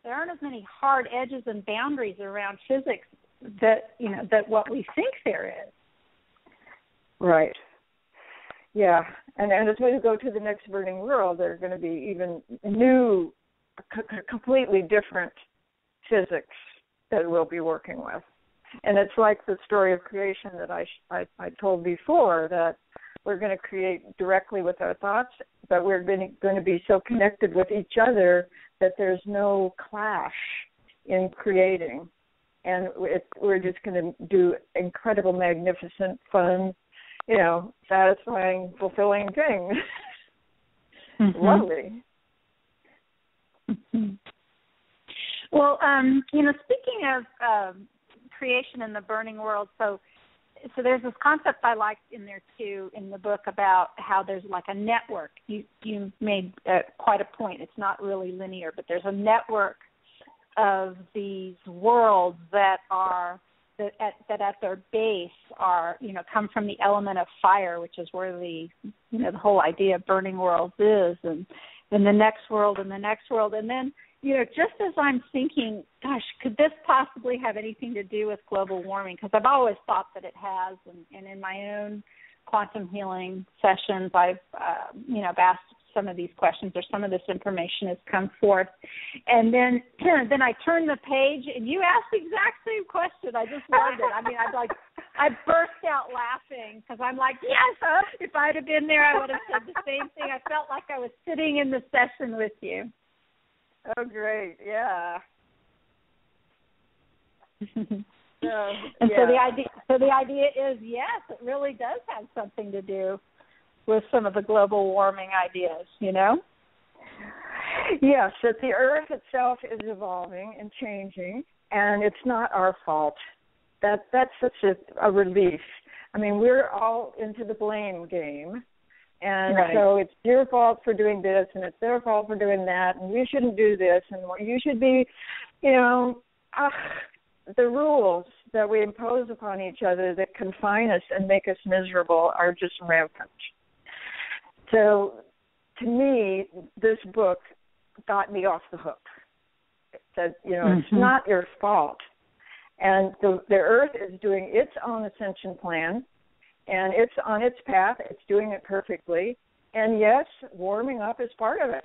there aren't as many hard edges and boundaries around physics that you know that what we think there is. Right. Yeah. And and as we go to the next burning world there are going to be even new c- completely different physics that we'll be working with. And it's like the story of creation that I, I I told before that we're going to create directly with our thoughts, but we're going to, going to be so connected with each other that there's no clash in creating, and we're just going to do incredible, magnificent, fun, you know, satisfying, fulfilling things. Mm-hmm. Lovely. Mm-hmm. Well, um, you know, speaking of um, creation in the burning world. So so there's this concept I liked in there too in the book about how there's like a network. You you made uh, quite a point. It's not really linear, but there's a network of these worlds that are that at, that at their base are you know come from the element of fire, which is where the you know the whole idea of burning worlds is, and then the next world and the next world, and then you know, just as I'm thinking, gosh, could this possibly have anything to do with global warming? Because I've always thought that it has, and, and in my own quantum healing sessions, I've uh, you know asked some of these questions or some of this information has come forth, and then then I turn the page and you ask the exact same question. I just loved it. I mean, I'd like I burst out laughing because I'm like, yes, if I'd have been there, I would have said the same thing. I felt like I was sitting in the session with you. Oh, great! Yeah. so, and yeah. so the idea, so the idea is, yes, it really does have something to do with some of the global warming ideas. You know. Yes, that the Earth itself is evolving and changing, and it's not our fault. That that's such a, a relief. I mean, we're all into the blame game, and right. so it's your fault for doing this and it's their fault for doing that and we shouldn't do this and you should be you know uh, the rules that we impose upon each other that confine us and make us miserable are just rampant so to me this book got me off the hook it said you know mm-hmm. it's not your fault and the the earth is doing its own ascension plan and it's on its path. It's doing it perfectly. And yes, warming up is part of it.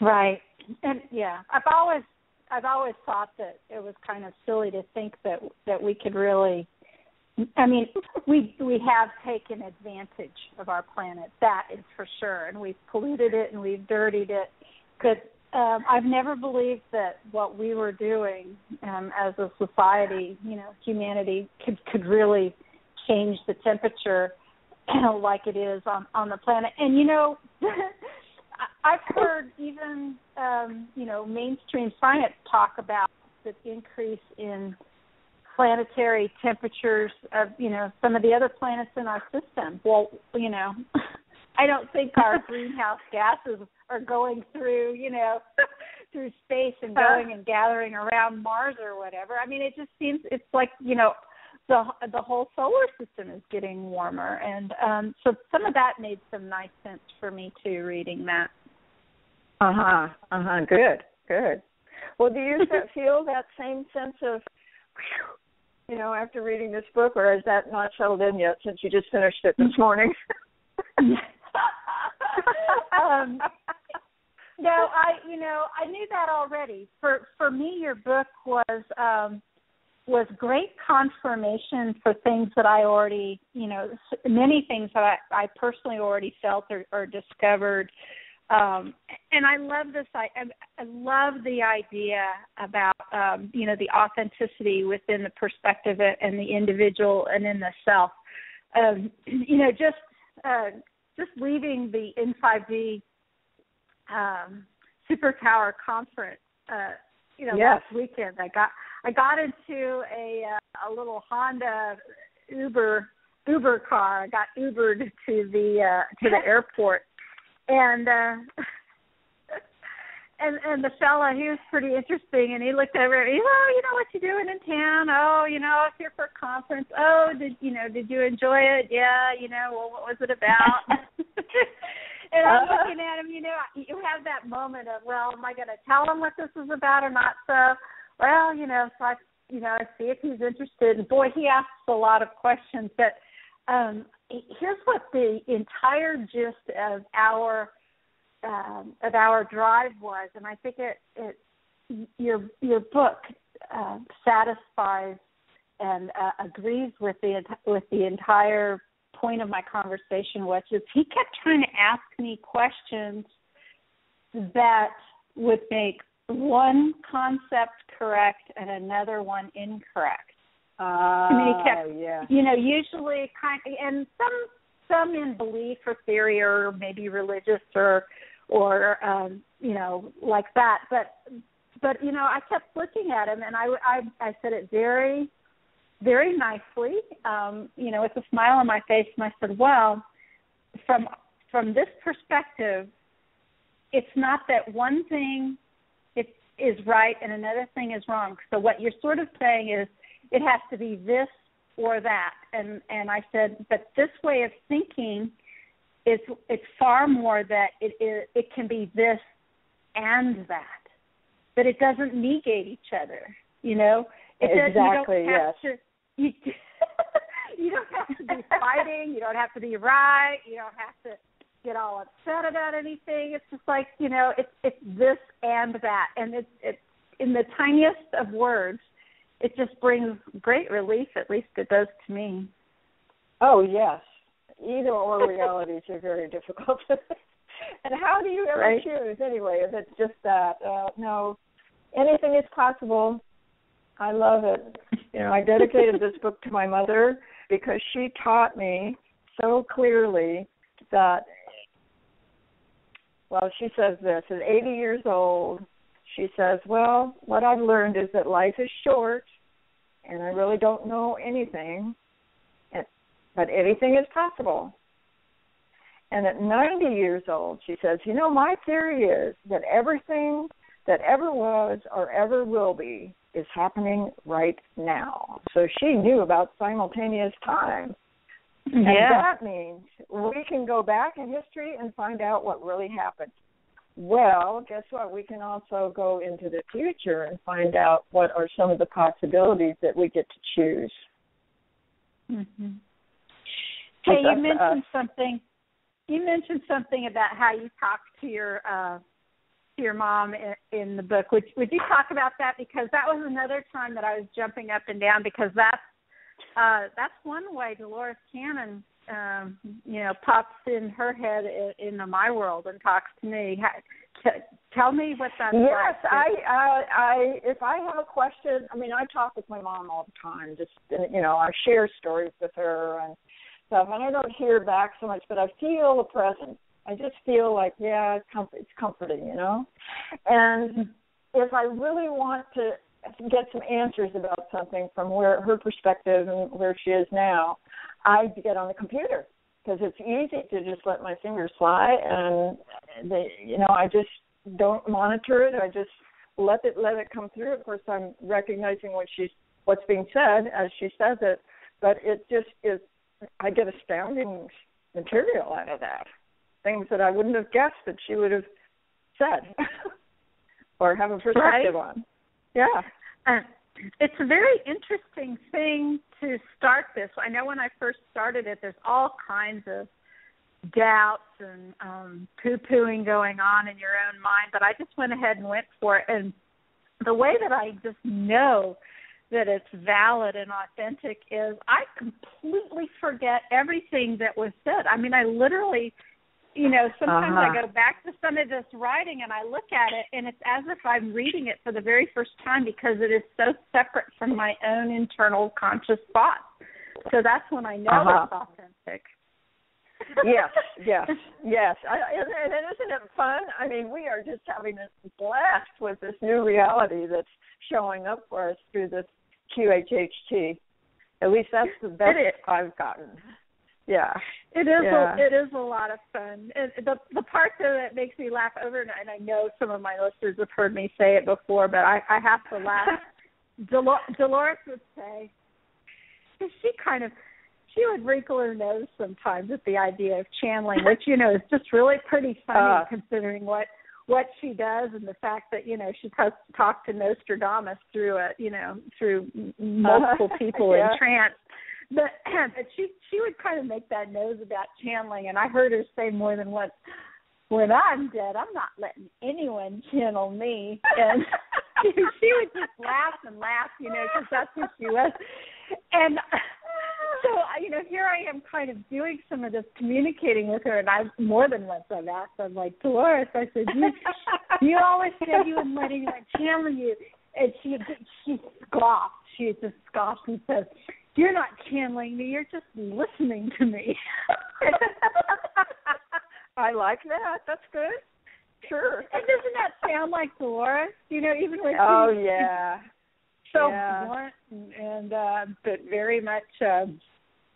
Right. And yeah, I've always I've always thought that it was kind of silly to think that that we could really I mean, we we have taken advantage of our planet. That is for sure, and we've polluted it and we've dirtied it. But um, I've never believed that what we were doing um, as a society, you know, humanity could could really change the temperature like it is on on the planet. And you know, I've heard even um, you know mainstream science talk about the increase in planetary temperatures of you know some of the other planets in our system. Well, you know, I don't think our greenhouse gases are going through, you know, through space and going and gathering around Mars or whatever. I mean, it just seems it's like, you know, the the whole solar system is getting warmer and um so some of that made some nice sense for me too reading that. Uh-huh. Uh-huh. Good. Good. Well, do you feel that same sense of you know, after reading this book, or is that not settled in yet since you just finished it this morning? um, no, I you know I knew that already. For for me, your book was um, was great confirmation for things that I already you know many things that I, I personally already felt or, or discovered. Um, and I love this. I, I love the idea about um, you know the authenticity within the perspective and the individual and in the self. Um, you know, just uh, just leaving the In5D um, Superpower conference, uh, you know, yes. last weekend, I got I got into a uh, a little Honda Uber Uber car. I got Ubered to the uh, to the airport, and uh, and and the fella he was pretty interesting and he looked over at me oh you know what you're doing in town? Oh you know i was here for a conference. Oh did you know did you enjoy it? Yeah you know well what was it about? And i'm uh-huh. looking at him you know you have that moment of well am i going to tell him what this is about or not? So well you know so i you know i see if he's interested. And boy he asks a lot of questions. But um here's what the entire gist of our um, of our drive was, and I think it, it your your book uh, satisfies and uh, agrees with the with the entire point of my conversation, which is he kept trying to ask me questions that would make one concept correct and another one incorrect. Uh, I mean, he kept, yeah. you know, usually kind of, and some some in belief or theory or maybe religious or or um you know like that but but you know i kept looking at him and i i i said it very very nicely, um, you know, with a smile on my face, and I said, "Well, from from this perspective, it's not that one thing is right and another thing is wrong. So what you're sort of saying is it has to be this or that." And and I said, "But this way of thinking is it's far more that it is it can be this and that, but it doesn't negate each other. You know, it exactly. Does, you don't have yes. To, you, you don't have to be fighting. You don't have to be right. You don't have to get all upset about anything. It's just like you know, it's it's this and that, and it's it's in the tiniest of words. It just brings great relief. At least it does to me. Oh yes, either or realities are very difficult. and how do you ever right. choose anyway? If it's just that, uh, no, anything is possible. I love it. You know, I dedicated this book to my mother because she taught me so clearly that. Well, she says this at 80 years old. She says, "Well, what I've learned is that life is short, and I really don't know anything, but anything is possible. And at 90 years old, she says, You know, my theory is that everything that ever was or ever will be is happening right now. So she knew about simultaneous time. And Yeah. that means we can go back in history and find out what really happened. Well, guess what? We can also go into the future and find out what are some of the possibilities that we get to choose. Mm-hmm. Hey, you mentioned us. something. You mentioned something about how you talk to your uh, to your mom in, in the book. Would would you talk about that? Because that was another time that I was jumping up and down because that's uh, that's one way Dolores Cannon, um, you know, pops in her head in, into my world and talks to me. T- tell me what that's Yes, like. I, I, I, if I have a question, I mean, I talk with my mom all the time. Just you know, I share stories with her and stuff, and I don't hear back so much, but I feel the presence. I just feel like, yeah, it's, comfort, it's comforting, you know. And if I really want to get some answers about something from where her perspective and where she is now, I get on the computer because it's easy to just let my fingers fly, and they, you know, I just don't monitor it. I just let it let it come through. Of course, I'm recognizing what she's what's being said as she says it, but it just is. I get astounding material out of that. Things that I wouldn't have guessed that she would have said or have a perspective Right. on. Yeah. Uh, it's a very interesting thing to start this. I know when I first started it, there's all kinds of doubts and um, poo-pooing going on in your own mind, but I just went ahead and went for it. And the way that I just know that it's valid and authentic is I completely forget everything that was said. I mean, I literally you know, sometimes Uh-huh. I go back to some of this writing and I look at it and it's as if I'm reading it for the very first time because it is so separate from my own internal conscious thoughts. So that's when I know Uh-huh. it's authentic. yes, yes, yes. I, and, and isn't it fun? I mean, we are just having a blast with this new reality that's showing up for us through this QHHT. At least that's the best. I've gotten. Yeah. It is Yeah. a, it is a lot of fun. And the the part that makes me laugh over and I know some of my listeners have heard me say it before, but I I have to laugh. Dolor- Dolores would say, she kind of she would wrinkle her nose sometimes at the idea of channeling, which you know is just really pretty funny Uh. considering what what she does and the fact that you know she t- talked to Nostradamus through a you know through uh-huh. multiple people Yeah. in trance. But but she she would kind of make that nose about channeling, and I heard her say more than once, "When I'm dead, I'm not letting anyone channel me." And she, she would just laugh and laugh, you know, because that's who she was. And so you know, here I am, kind of doing some of this communicating with her, and I more than once I've asked, I'm like, Dolores, I said, you you always said you wouldn't let anyone channel you, and she she scoffed. She just scoffed and said. You're not channeling me. You're just listening to me. I like that. That's good. Sure. And doesn't that sound like Dolores? You know, even when Oh she's, yeah. So yeah. blunt and, and uh, but very much uh,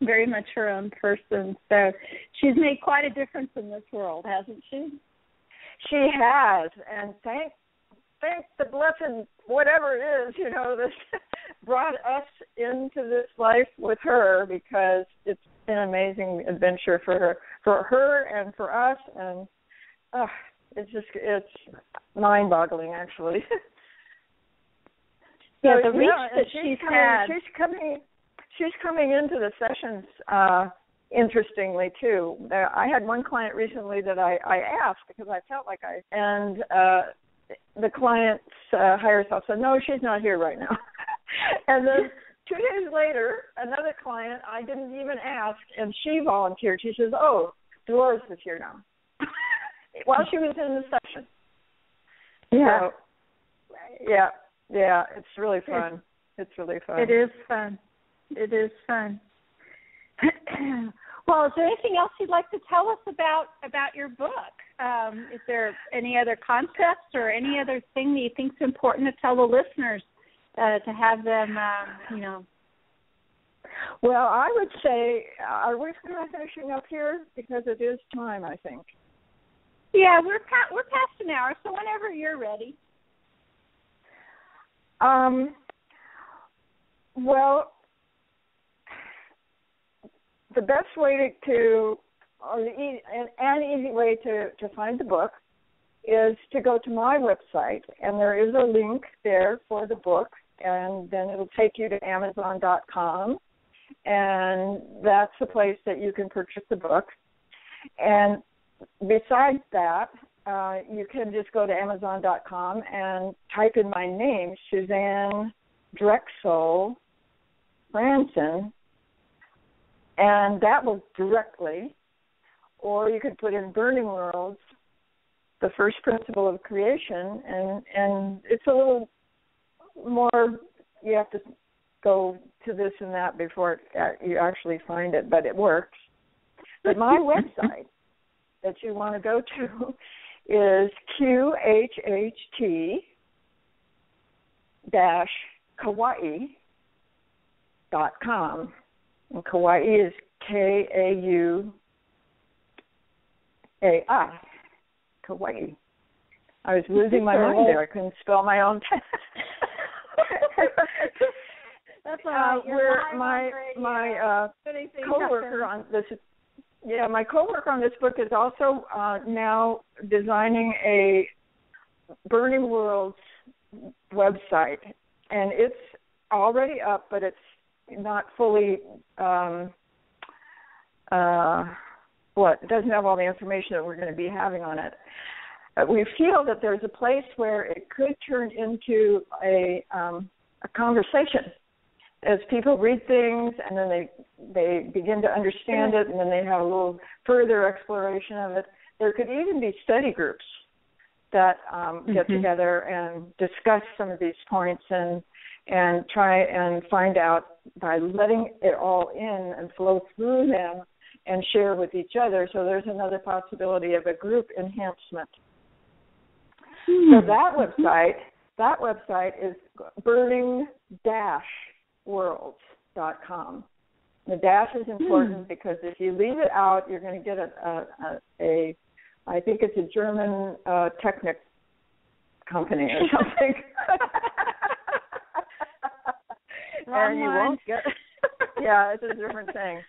very much her own person. So she's made quite a difference in this world, hasn't she? She has, and thank thank the blessed whatever it is, you know, that brought us into this life with her because it's an amazing adventure for her, for her and for us, and uh, it's just it's mind-boggling actually. yeah, the reach that she's, she's coming, had. She's coming. She's coming into the sessions. uh interestingly too. I had one client recently that I, I asked because I felt like I and uh the client's uh, higher self said, "No, she's not here right now." and then two days later, another client I didn't even ask, and she volunteered. She says, "Oh, Dolores is here now," while she was in the session. Yeah. So, yeah, yeah, it's really fun. It's really fun. It is fun. It is fun. well, is there anything else you'd like to tell us about about your book? Um, is there any other concepts or any other thing that you think is important to tell the listeners uh, to have them, um, you know? Well, I would say, are we kind of finishing up here because it is time? I think. Yeah, we're pa- we're past an hour, so whenever you're ready. Um. Well, the best way to, to or the easy, an, an easy way to, to find the book is to go to my website, and there is a link there for the book, and then it'll take you to Amazon.com, and that's the place that you can purchase the book. And besides that, uh, you can just go to Amazon.com and type in my name, Suzanne Drexel Franzen, and that will directly, or you could put in Burning Worlds, the first principle of creation, and and it's a little more. You have to go to this and that before it, uh, you actually find it, but it works. But my website that you want to go to is qhht dash Kauai dot com. And Kauai is K A U A I. Kauai. I was losing my mind there. I couldn't spell my own. That's all right. uh, where my my uh, coworker on this yeah my coworker on this book is also uh, now designing a Burning Worlds website, and it's already up, but it's not fully um, uh, what doesn't have all the information that we're going to be having on it. But we feel that there's a place where it could turn into a um, a conversation as people read things and then they they begin to understand it and then they have a little further exploration of it. There could even be study groups that um, get Mhm. together and discuss some of these points and and try and find out by letting it all in and flow through them and share with each other. So there's another possibility of a group enhancement. So that website, that website is burning worlds.com. The dash is important because if you leave it out, you're going to get a, a, a, a I think it's a German uh, Technic company or something. And you won't get. yeah, it's a different thing.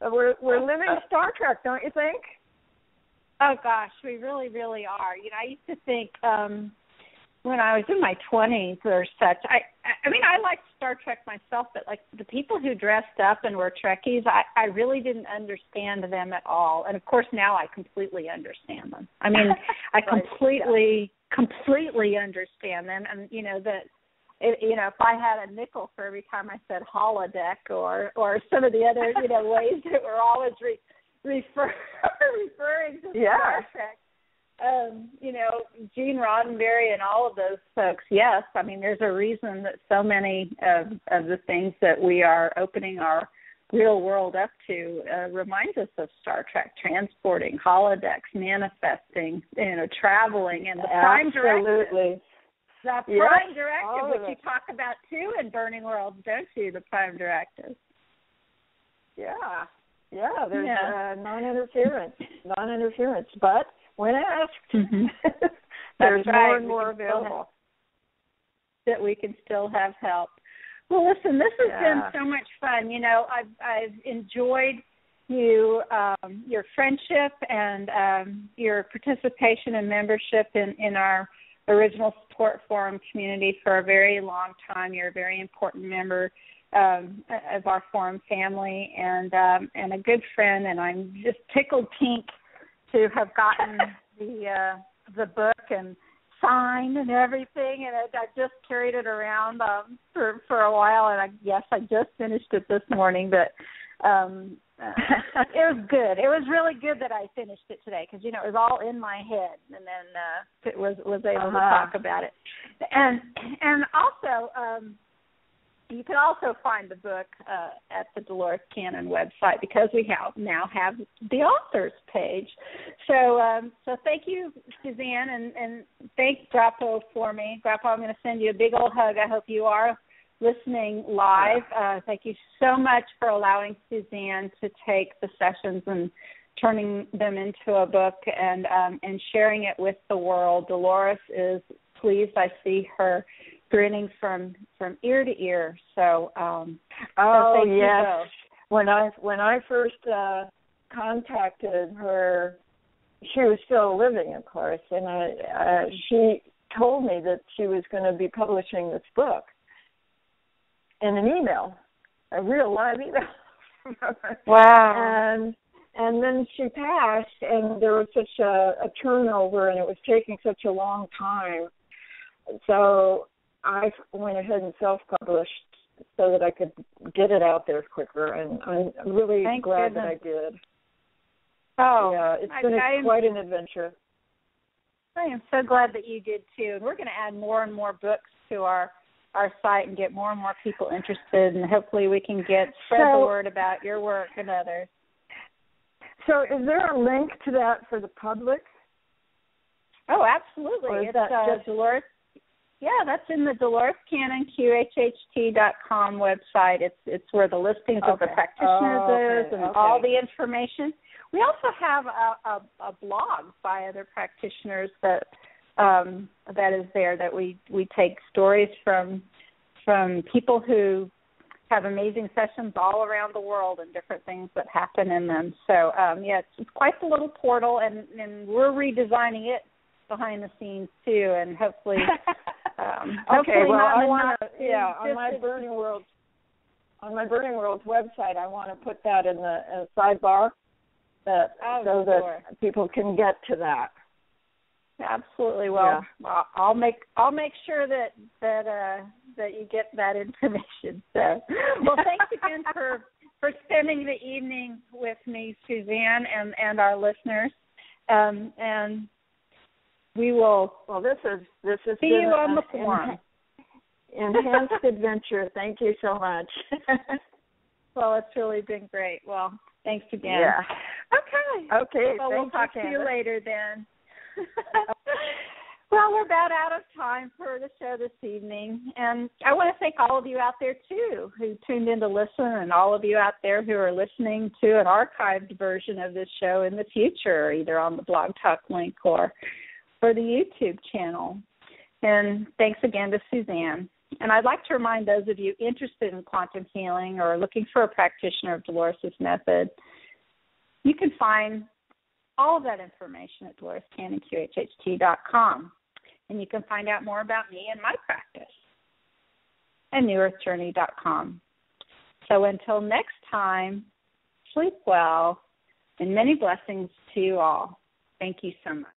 But we're we're living Star Trek, don't you think? Oh gosh, we really, really are. You know, I used to think um when I was in my twenties or such. I, I mean, I liked Star Trek myself, but like the people who dressed up and were Trekkies, I, I really didn't understand them at all. And of course, now I completely understand them. I mean, I completely, completely understand them. And you know that. It, you know, if I had a nickel for every time I said holodeck or or some of the other you know ways that we're always re, refer, referring to Yeah. Star Trek, um, you know, Gene Roddenberry and all of those folks, yes. I mean, there's a reason that so many of, of the things that we are opening our real world up to uh, reminds us of Star Trek, transporting, holodecks, manifesting, you know, traveling, and the prime directive. Absolutely. The Yes, prime directive, all of which you talk about too in Burning Worlds, don't you? The prime directive. Yeah, yeah. There's Yeah. Uh, non-interference, non-interference. But when asked, Mhm. there's right. more and more available. that we can still have help. Well, listen, this has Yeah. been so much fun. You know, I've I've enjoyed you um, your friendship and um, your participation and membership in in our original support forum community for a very long time. You're a very important member um, of our forum family and um, and a good friend. And I'm just tickled pink to have gotten the uh, the book and signed and everything, and I, I just carried it around um, for for a while. And I yes, I just finished it this morning, but um, uh, it was good. It was really good that I finished it today because you know it was all in my head, and then uh, it was was able to Uh-huh. talk about it. And and also. um you can also find the book uh, at the Dolores Cannon website because we have now have the authors page. So um, so thank you, Suzanne, and, and thank Grappo for me. Grappo, I'm going to send you a big old hug. I hope you are listening live. Uh, thank you so much for allowing Suzanne to take the sessions and turning them into a book and um, and sharing it with the world. Dolores is pleased. I see her grinning from from ear to ear. So um Oh so thank yes. When I when I first uh contacted her, she was still living, of course, and I uh, she told me that she was going to be publishing this book in an email, a real live email. Wow. and and then she passed and there was such a, a turnover and it was taking such a long time so i went ahead and self published so that i could get it out there quicker and i'm really Thank glad goodness. that i did oh, yeah it's I- been a- quite an adventure I am so glad that you did too. And we're going to add more and more books to our our site and get more and more people interested and hopefully we can get spread the word about your work and others. so is there a link to that for the public Oh, absolutely. It's that uh, just- Dolores. Yeah, that's in the Dolores Cannon QHHT.com website. It's it's where the listings of the practitioners Oh, okay, is and okay. all the information. We also have a, a, a blog by other practitioners that um, that is there that we we take stories from from people who have amazing sessions all around the world and different things that happen in them. So um, yeah, it's, it's quite the little portal, and and we're redesigning it behind the scenes too, and hopefully. Um, okay well i want to yeah on my burning world on my burning worlds website i want to put that in the sidebar that Oh, so that people can get to that Absolutely. Well, I'll- I'll make I'll make sure that that uh that you get that information. So, well, thanks again for for spending the evening with me, Suzanne, and and our listeners. Um, and we will Well, this is this is see you on the forum. en- enhanced adventure. Thank you so much. Well, it's really been great. Well, thanks again. Yeah. Okay. Okay. Well, we'll talk you, to you later then. well, we're about out of time for the show this evening, and I want to thank all of you out there too who tuned in to listen, and all of you out there who are listening to an archived version of this show in the future, either on the Blog Talk link or for the YouTube channel. And thanks again to Suzanne. And I'd like to remind those of you interested in quantum healing or looking for a practitioner of Dolores' method, you can find all of that information at DoloresCannonQHHT.com. And you can find out more about me and my practice at NewEarthJourney.com. So until next time, sleep well and many blessings to you all. Thank you so much.